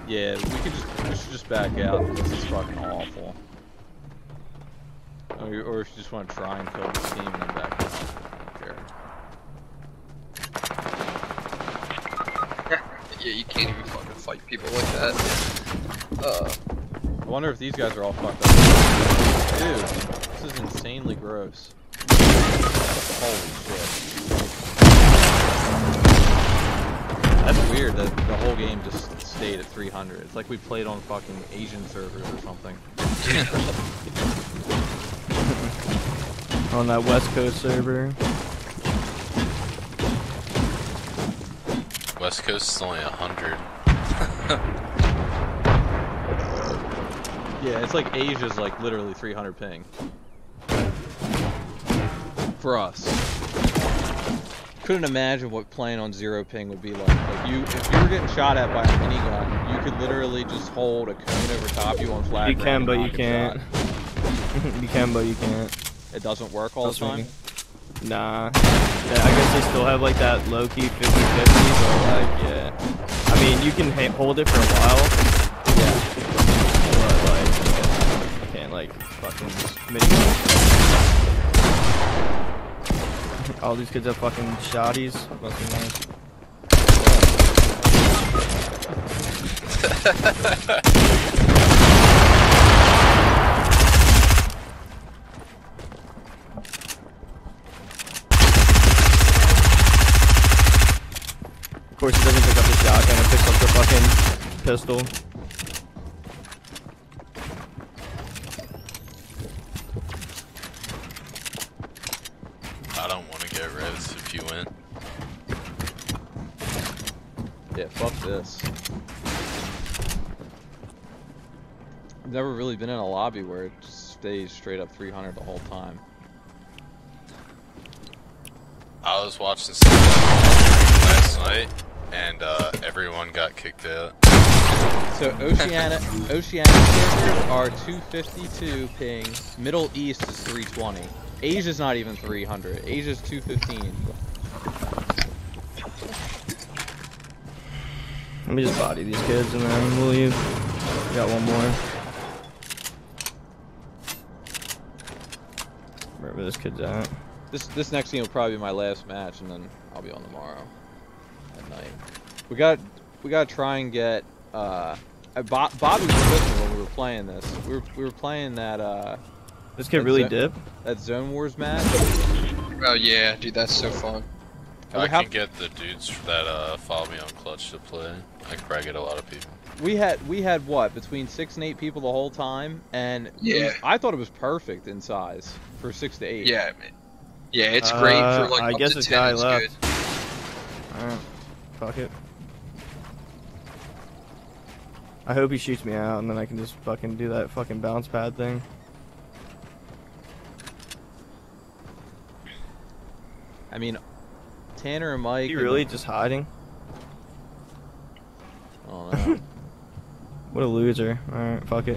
Yeah, we could just we should just back out. This is fucking awful. Or, or if you just want to try and kill the team and then back down. I don't care. Yeah, you can't even fucking fight people like that. Uh, I wonder if these guys are all fucked up. Dude, this is insanely gross. Holy shit. That's weird that the whole game just stayed at 300. It's like we played on fucking Asian servers or something. On that West Coast server. West Coast is only 100. Yeah, it's like Asia's like literally 300 ping. For us. Couldn't imagine what playing on zero ping would be like. Like you, if you were getting shot at by a minigun, you could literally just hold a cone over top you on flag. You can, but you can't. you can, but you can't. It doesn't work all the time. me. Nah. Yeah, I guess they still have like that low key 50 50, but like, yeah. I mean, you can hold it for a while, Yeah. but like, you can't like fucking mini. All these kids have fucking shotties. Be nice. course, he doesn't pick up the shotgun and picks up the fucking pistol. I don't want to get res if you win. Yeah, fuck this. I've never really been in a lobby where it just stays straight up 300 the whole time. I was watching some last night, and uh, everyone got kicked out. So Oceania, Oceanic servers are 252 ping. Middle East is 320. Asia's not even 300. Asia's 215. Let me just body these kids and then we'll leave. Got one more. Wherever this kid's at. This this next game will probably be my last match, and then I'll be on tomorrow at night. We got we got to try and get. Uh, Bob, Bobby was with me when we were playing this. We were we were playing that uh This kid That's really it. dip. that Zone Wars match. oh yeah, dude, that's so fun. I can get the dudes that uh, follow me on Clutch to play. I can probably get a lot of people. We had we had what between six and eight people the whole time, and it was- Yeah. I thought it was perfect in size for six to eight. Yeah, man. Yeah, it's great Uh, for like I up guess to this 10, guy it's left. Good. Fuck it. I hope he shoots me out and then I can just fucking do that fucking bounce pad thing. I mean, Tanner and Mike. He and- really just hiding? I don't. What a loser. Alright, fuck it.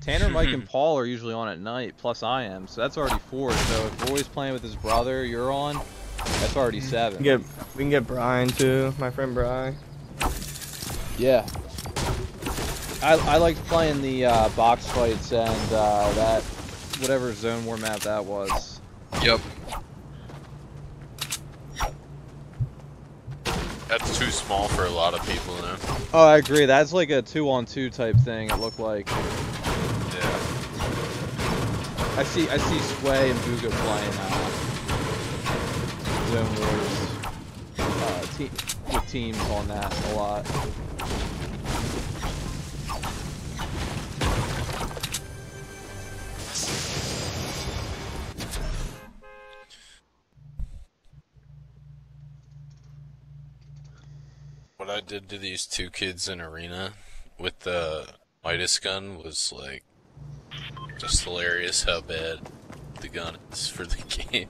Tanner, Mike, and Paul are usually on at night. Plus I am, so that's already four. So if Roy's playing with his brother, you're on. That's already We seven. can get we can get Brian too, my friend Brian. Yeah. I, I liked playing the uh, box fights and uh, that whatever zone war map that was. Yep. That's too small for a lot of people now. Oh, I agree. That's like a two-on-two type thing. It looked like. Yeah. I see. I see Sway and Bugha playing uh, zone wars uh, te- with teams on that a lot. What I did to these two kids in arena with the Midas gun was like just hilarious how bad the gun is for the game.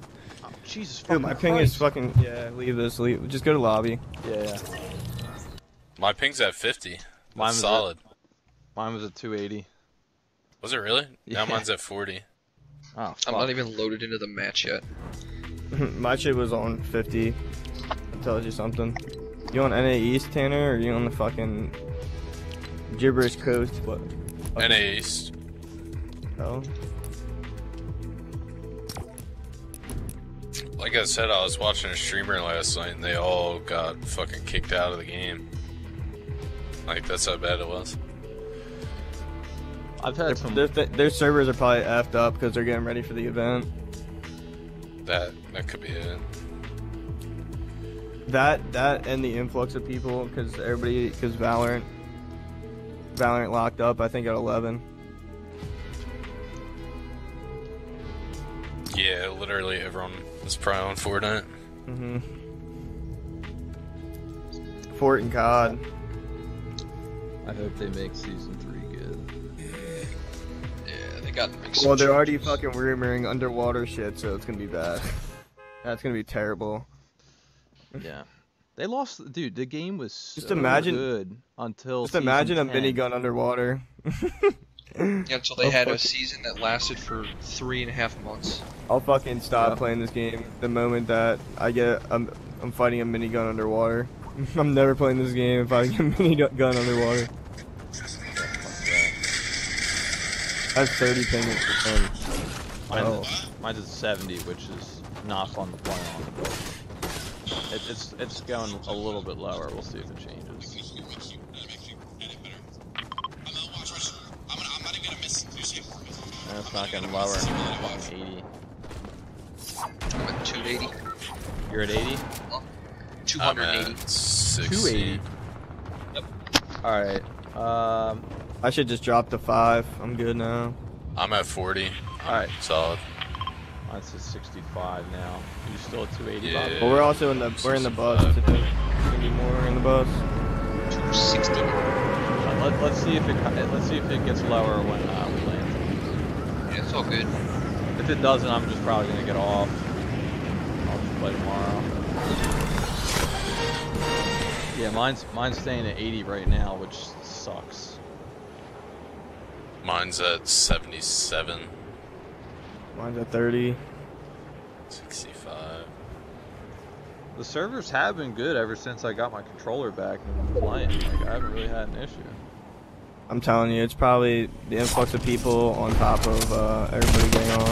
Oh, Jesus Dude, fucking my ping is fucking yeah, leave this, leave just go to lobby. Yeah, yeah. My ping's at 50. That's Mine was at- solid. Mine was at 280. Was it really? Now Yeah. mine's at 40. Oh, I'm not even loaded into the match yet. my shit was on 50. That tells you something. You on NA East, Tanner, or you on the fucking gibberish coast? What? NA East. hell? Like I said, I was watching a streamer last night and they all got fucking kicked out of the game. Like, that's how bad it was. I've had some. Their, their, their servers are probably effed up because they're getting ready for the event. That that could be it. That that and the influx of people because everybody because Valorant Valorant locked up I think at 11. Yeah, literally everyone is probably on Fortnite. Mm-hmm. Fort and COD. I hope they make season three good. Yeah, they got to make some Well, they're already changes. fucking rumoring underwater shit, so it's gonna be bad. That's gonna be terrible. Yeah. They lost, dude. The game was Just so imagine- good until. Just imagine a minigun underwater. Yeah, until they I'll had a season that lasted for three and a half months. I'll fucking stop Yeah. playing this game the moment that I get I'm I'm fighting a minigun underwater. I'm never playing this game if I get a minigun underwater. That's 30 ping percent. Mine's, Oh. mine's at 70, which is not fun to play on. But it, it's it's going a little bit lower. We'll see if it changes. And it's not getting lower. I'm at 80. I'm at 280. You're at 80. I'm 280. at 60. 280. All right. Um. I should just drop to five. I'm good now. I'm at 40. All right. Solid. Mine's at 65 now. You still at 280? Yeah. But we're also in the we're in the bus. 65. Today. Gonna more in the bus. 260. Uh, Let, let's see if it let's see if it gets lower when uh, we land. Yeah, it's all good. If it doesn't, I'm just probably gonna get off. I'll just play tomorrow. Yeah, mine's mine's staying at 80 right now, which sucks. Mine's at 77. Mine's at 30. 65. The servers have been good ever since I got my controller back and been playing. Like I haven't really had an issue. I'm telling you, it's probably the influx of people on top of uh, everybody getting on.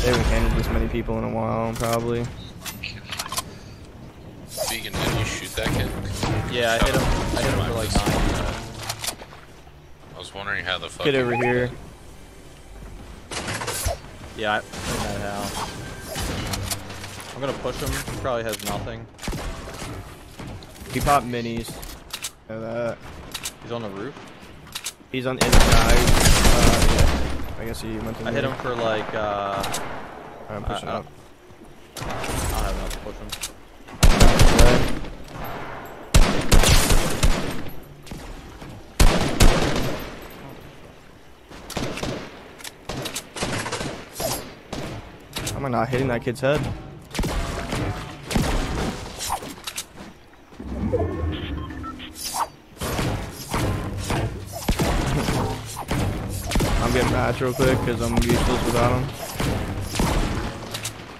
They haven't handled this many people in a while, probably. Vegan, did you shoot that kid? Yeah, I hit him. I hit him for like 90. I was wondering how the fuck. Get over here. Yeah, I, in that house. I'm gonna push him. He probably has nothing. He popped minis. Know that. He's on the roof. He's on inside. Uh, yeah. I guess he went to I hit him for like, uh, I'm pushing I- I- up. I don't have enough to push him. Am I not hitting that kid's head? I'm match real quick because I'm useless without him.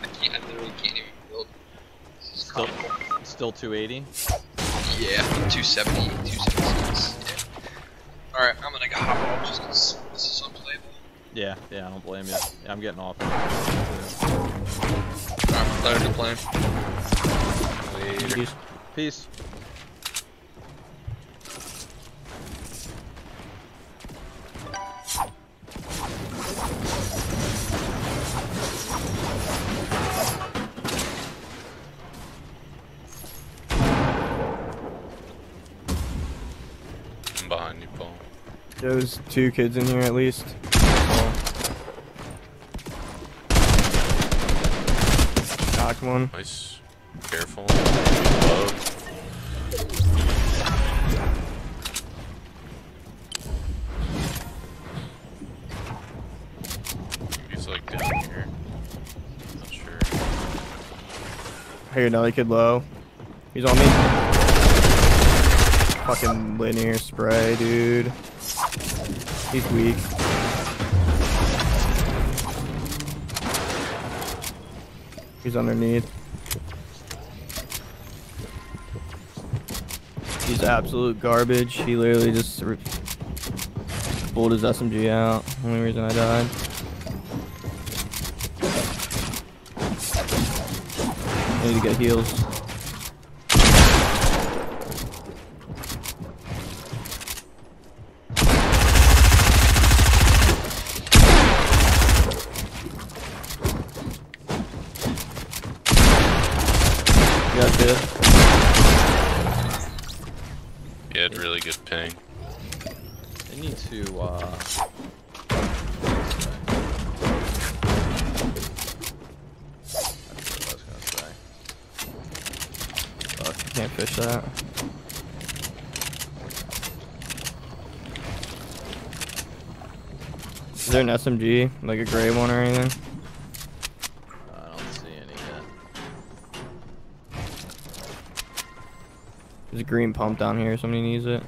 I can't, I literally can't even build. Still, comical. still 280. Yeah, 270, 276. Yeah. Alright, I'm gonna go hop off just because this is unplayable. Yeah, yeah, I don't blame you. Yeah, I'm getting off. Alright, glad to play. He's- Peace. I'm two kids in here at least. Knocked one. Nice. Careful. He's like down here. Not sure. I hear another kid low. He's on me. Fucking linear spray, dude. He's weak. He's underneath. He's absolute garbage. He literally just. pulled his SMG out. Only reason I died. I need to get heals. You got good. He had really good ping. They need to, uh... That's what I was gonna say. Fuck, I can't fish that. Is there an SMG, like a gray one or anything? I don't see any yet. There's a green pump down here. Somebody needs it.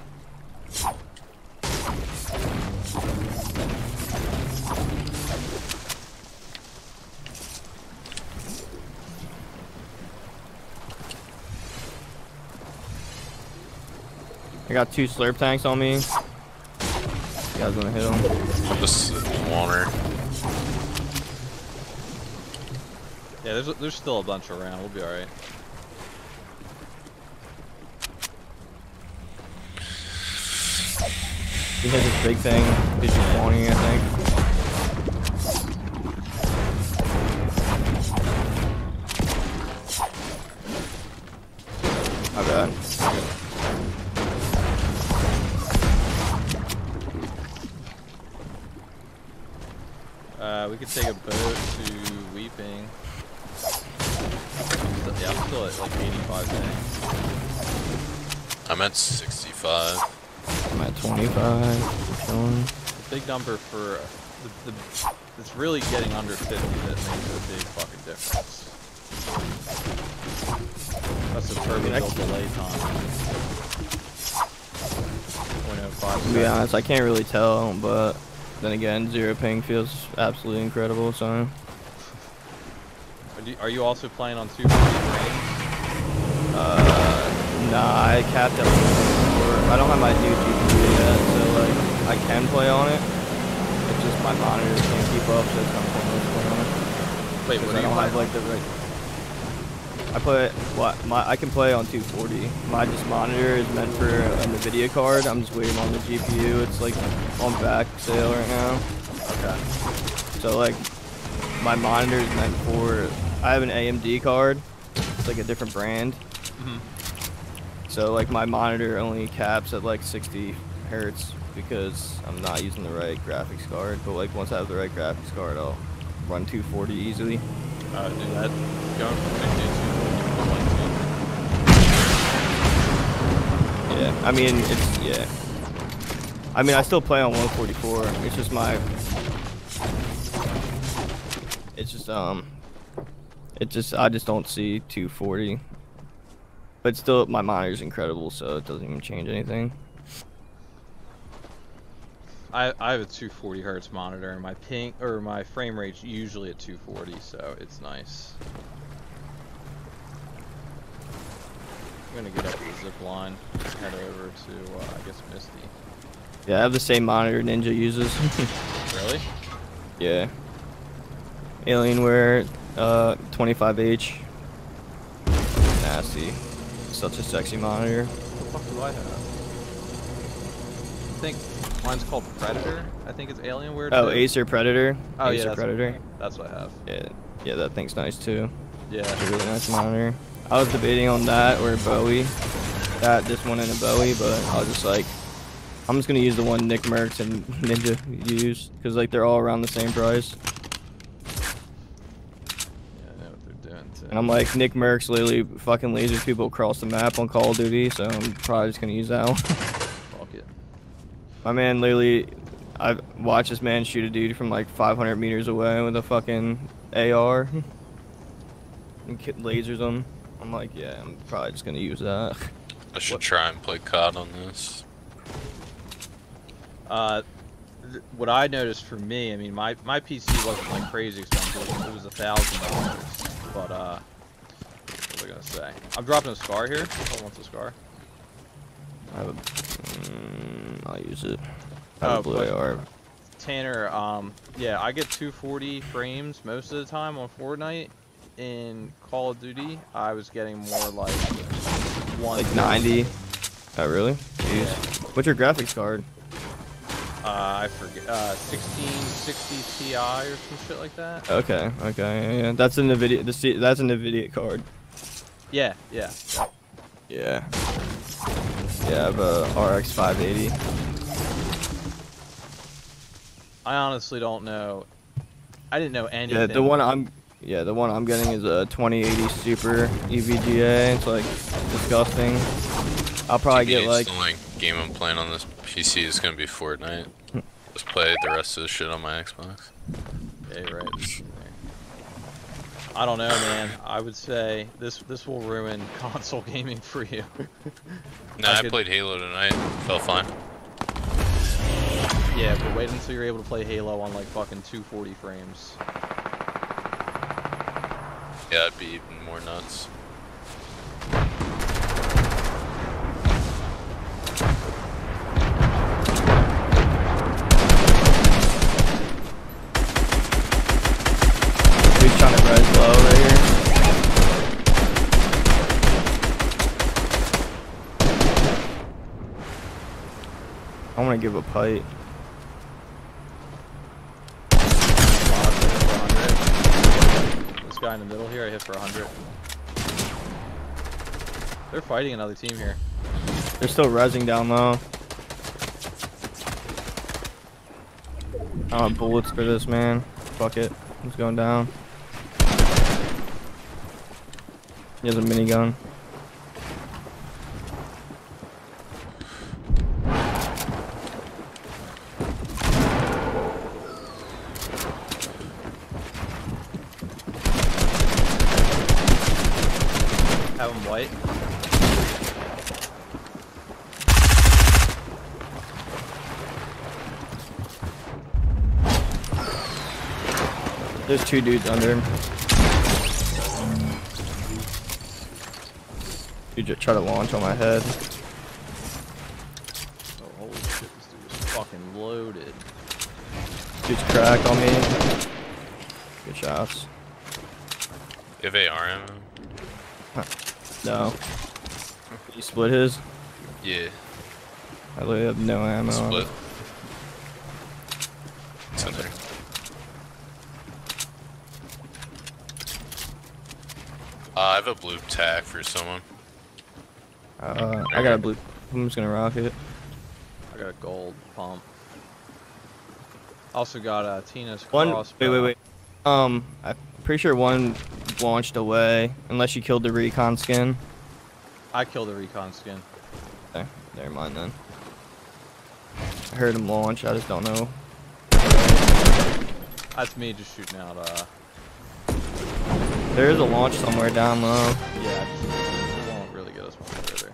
I got two slurp tanks on me. You guys wanna hit them? I'm just water. Yeah, there's there's still a bunch around. We'll be all right. He has this big thing. He's just spawning, I think. Could take a boat to Weeping. Still- Yeah, I'm still at like 85 day. I'm at 65. I'm at 25. Chilling. Big number for uh, the, the it's really getting under 50 that makes a big fucking difference. That's a turbo I build delay time. 0.05 To be honest, I can't really tell, but then again, zero ping feels absolutely incredible, so. Are you, are you also playing on 240 frames? Uh, nah, I capped out. Or I don't have my new GPU yet, so like I can play on it. It's just my monitor can't keep up, so it's not pointless to play on it. Wait, what do you don't have like? like the right. I play what my I can play on 240. My just monitor is meant for a Nvidia card. I'm just waiting on the GPU. It's like on back sale right now. Okay. So like my monitor is meant for I have an AMD card. It's like a different brand. Mhm. So like my monitor only caps at like 60 hertz because I'm not using the right graphics card. But like once I have the right graphics card, I'll run 240 easily. Uh, do that. Going Yeah, I mean it's yeah. I mean I still play on 144. It's just my. It's just um. It just I just don't see 240. But still, my monitor's incredible, so it doesn't even change anything. I, I have a 240 hertz monitor, and my ping or my frame rate's usually at 240, so it's nice. I'm gonna get up the zip line, head over to uh, I guess Misty. Yeah, I have the same monitor Ninja uses. Really? yeah. Alienware, uh, 25H. Nasty. Such a sexy monitor. What the fuck do I have? I think mine's called Predator. I think it's Alienware. Oh, too. Acer Predator. Oh yeah, Acer that's Predator. That's what I have. Yeah, yeah, that thing's nice too. Yeah. It's a really nice monitor. I was debating on that or Bowie. That this one and a Bowie, but I was just like, I'm just gonna use the one Nick Mercs and Ninja use because like they're all around the same price. Yeah, I know what they're doing too. And I'm like, Nick Mercs literally fucking lasers people across the map on Call of Duty, so I'm probably just gonna use that one. Fuck it. My man literally, I've watched this man shoot a dude from like 500 meters away with a fucking AR. and lasers him. I'm like, yeah, I'm probably just gonna use that. I should What- try and play COD on this. Uh, th- what I noticed for me, I mean, my my PC wasn't like crazy expensive. It was a thousand dollars, but uh, what was I gonna say? I'm dropping a scar here. Who wants a scar? I have a, mm, I'll use it. I have Oh, a blue but- AR. Tanner, um, yeah, I get 240 frames most of the time on Fortnite. In Call of Duty, I was getting more like one. Like 90. Oh, really? Jeez. What's your graphics card? Uh, I forget. Uh, 1660 Ti or some shit like that. Okay, okay, yeah, yeah. That's an Nvidia. That's an Nvidia card. Yeah, yeah. Yeah. Yeah, I have a RX 580. I honestly don't know. I didn't know anything. Yeah, the one I'm. Yeah, the one I'm getting is a 2080 Super E EVGA. It's like disgusting. I'll probably get like. The only game I'm playing on this PC is gonna be Fortnite. Just play the rest of the shit on my Xbox. Yeah, right. I don't know, man. I would say this this will ruin console gaming for you. No, I I, could- played Halo tonight. Felt fine. yeah, but wait until you're able to play Halo on like fucking 240 frames. Yeah, it'd be even more nuts. Trying to low right here. I want to give a pipe. This guy in the middle here, I hit for 100. They're fighting another team here. They're still resing down low. I want bullets for this man. Fuck it. He's going down. He has a minigun. Have him white. There's two dudes under him. Dude just try to launch on my head. Oh, holy shit, this dude is fucking loaded. Dude's cracked on me. Good shots. You have AR ammo? No. He split his. Yeah. I literally have no ammo. Split. It's in there. Uh, I have a blue tack for someone. Uh, I got a blue. I'm just gonna rock it. I got a gold pump. Also got uh, Tina's One. crossbow. Wait, wait, wait. Um, I'm pretty sure one launched away, unless you killed the recon skin. I killed the recon skin. Okay, never mind then. I heard him launch. I just don't know. That's me just shooting out. Uh, There is a launch somewhere down low. yeah, it won't really get us much further.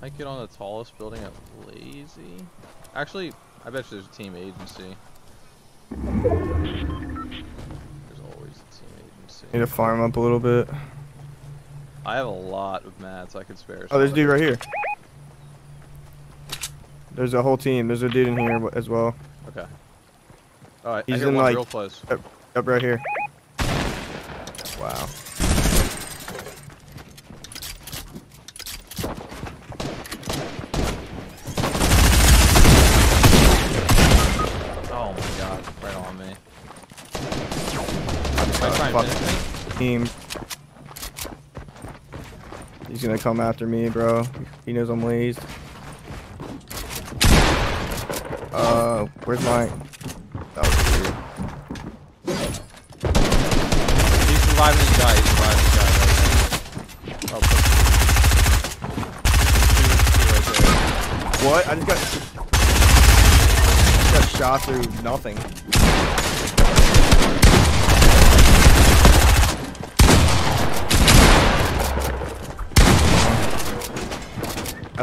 Might get on the tallest building at Lazy. Actually, I bet you there's a team agency. There's always a team agency. Need to farm up a little bit. I have a lot of mats I could spare. Oh, there's a dude right here. There's a whole team. There's a dude in here as well. Okay. Alright, I He's in, one like- real close. Up right here. Wow. Oh my god, right on me. Am I uh, trying to fuck. Team. He's gonna come after me, bro. He knows I'm lazed. Uh, where's my? That was weird. He's surviving this guy, he's surviving this guy right now. Oh, push. Two- two right there. What? I just got. Got shot through nothing.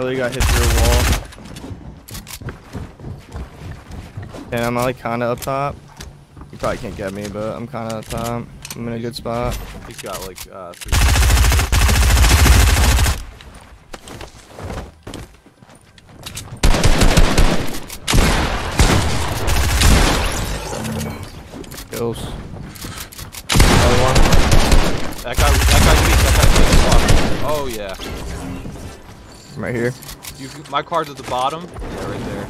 Literally got hit through a wall. And I'm like kind of up top. You probably can't get me, but I'm kind of up top. I'm in a good spot. He's got like uh, three. Kills. Another one. That guy, that guy's weak. That guy's weak. as. Oh yeah. I'm right here. You, my card's at the bottom. Yeah, right there.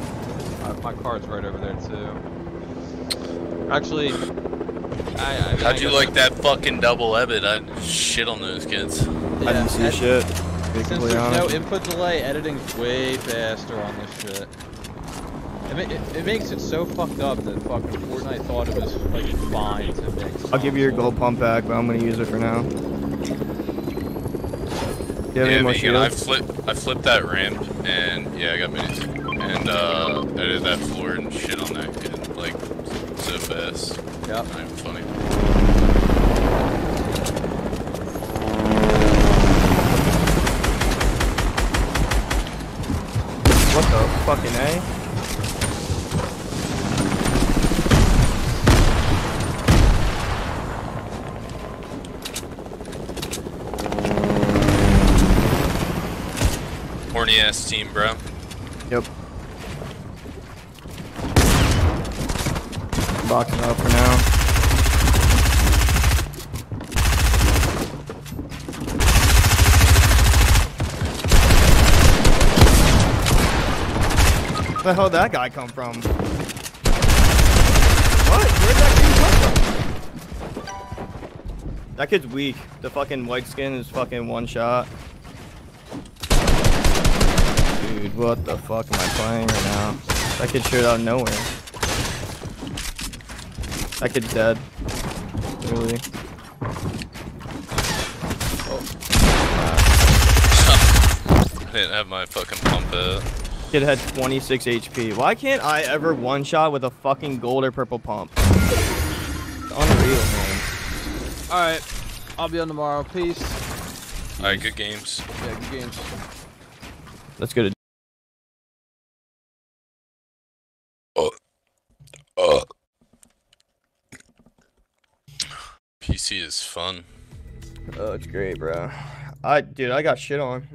My, my card's right over there too. Actually, I. I How'd you guess- like that fucking double Ebbet? I shit on those kids. I didn't see ed- shit. To be Since completely there's no input delay, editing's way faster on this shit. It, it, it makes it so fucked up that fucking Fortnite thought it was like fine to make. I'll give you your gold pump back, but I'm gonna use it for now. Yeah, more I flipped, I flipped that ramp, and yeah, I got minis. And uh, I did that floor and shit on that kid, like, so fast. Yep. Not even funny. What the fucking A? Horny ass team, bro. Yep. Boxing up for now. Where the hell did that guy come from? What? Where'd that kid come from? That kid's weak. The fucking white skin is fucking one shot. Dude, what the fuck am I playing right now? I kid showed out of nowhere. I kid's dead. Really. Oh. I didn't have my fucking pump out. Kid had 26 HP. Why can't I ever one shot with a fucking gold or purple pump? It's unreal, man. All right, I'll be on tomorrow. Peace. Alright, good games. Yeah, good games. Let's go to Uh. PC is fun. Oh, it's great, bro. I dude, I got shit on.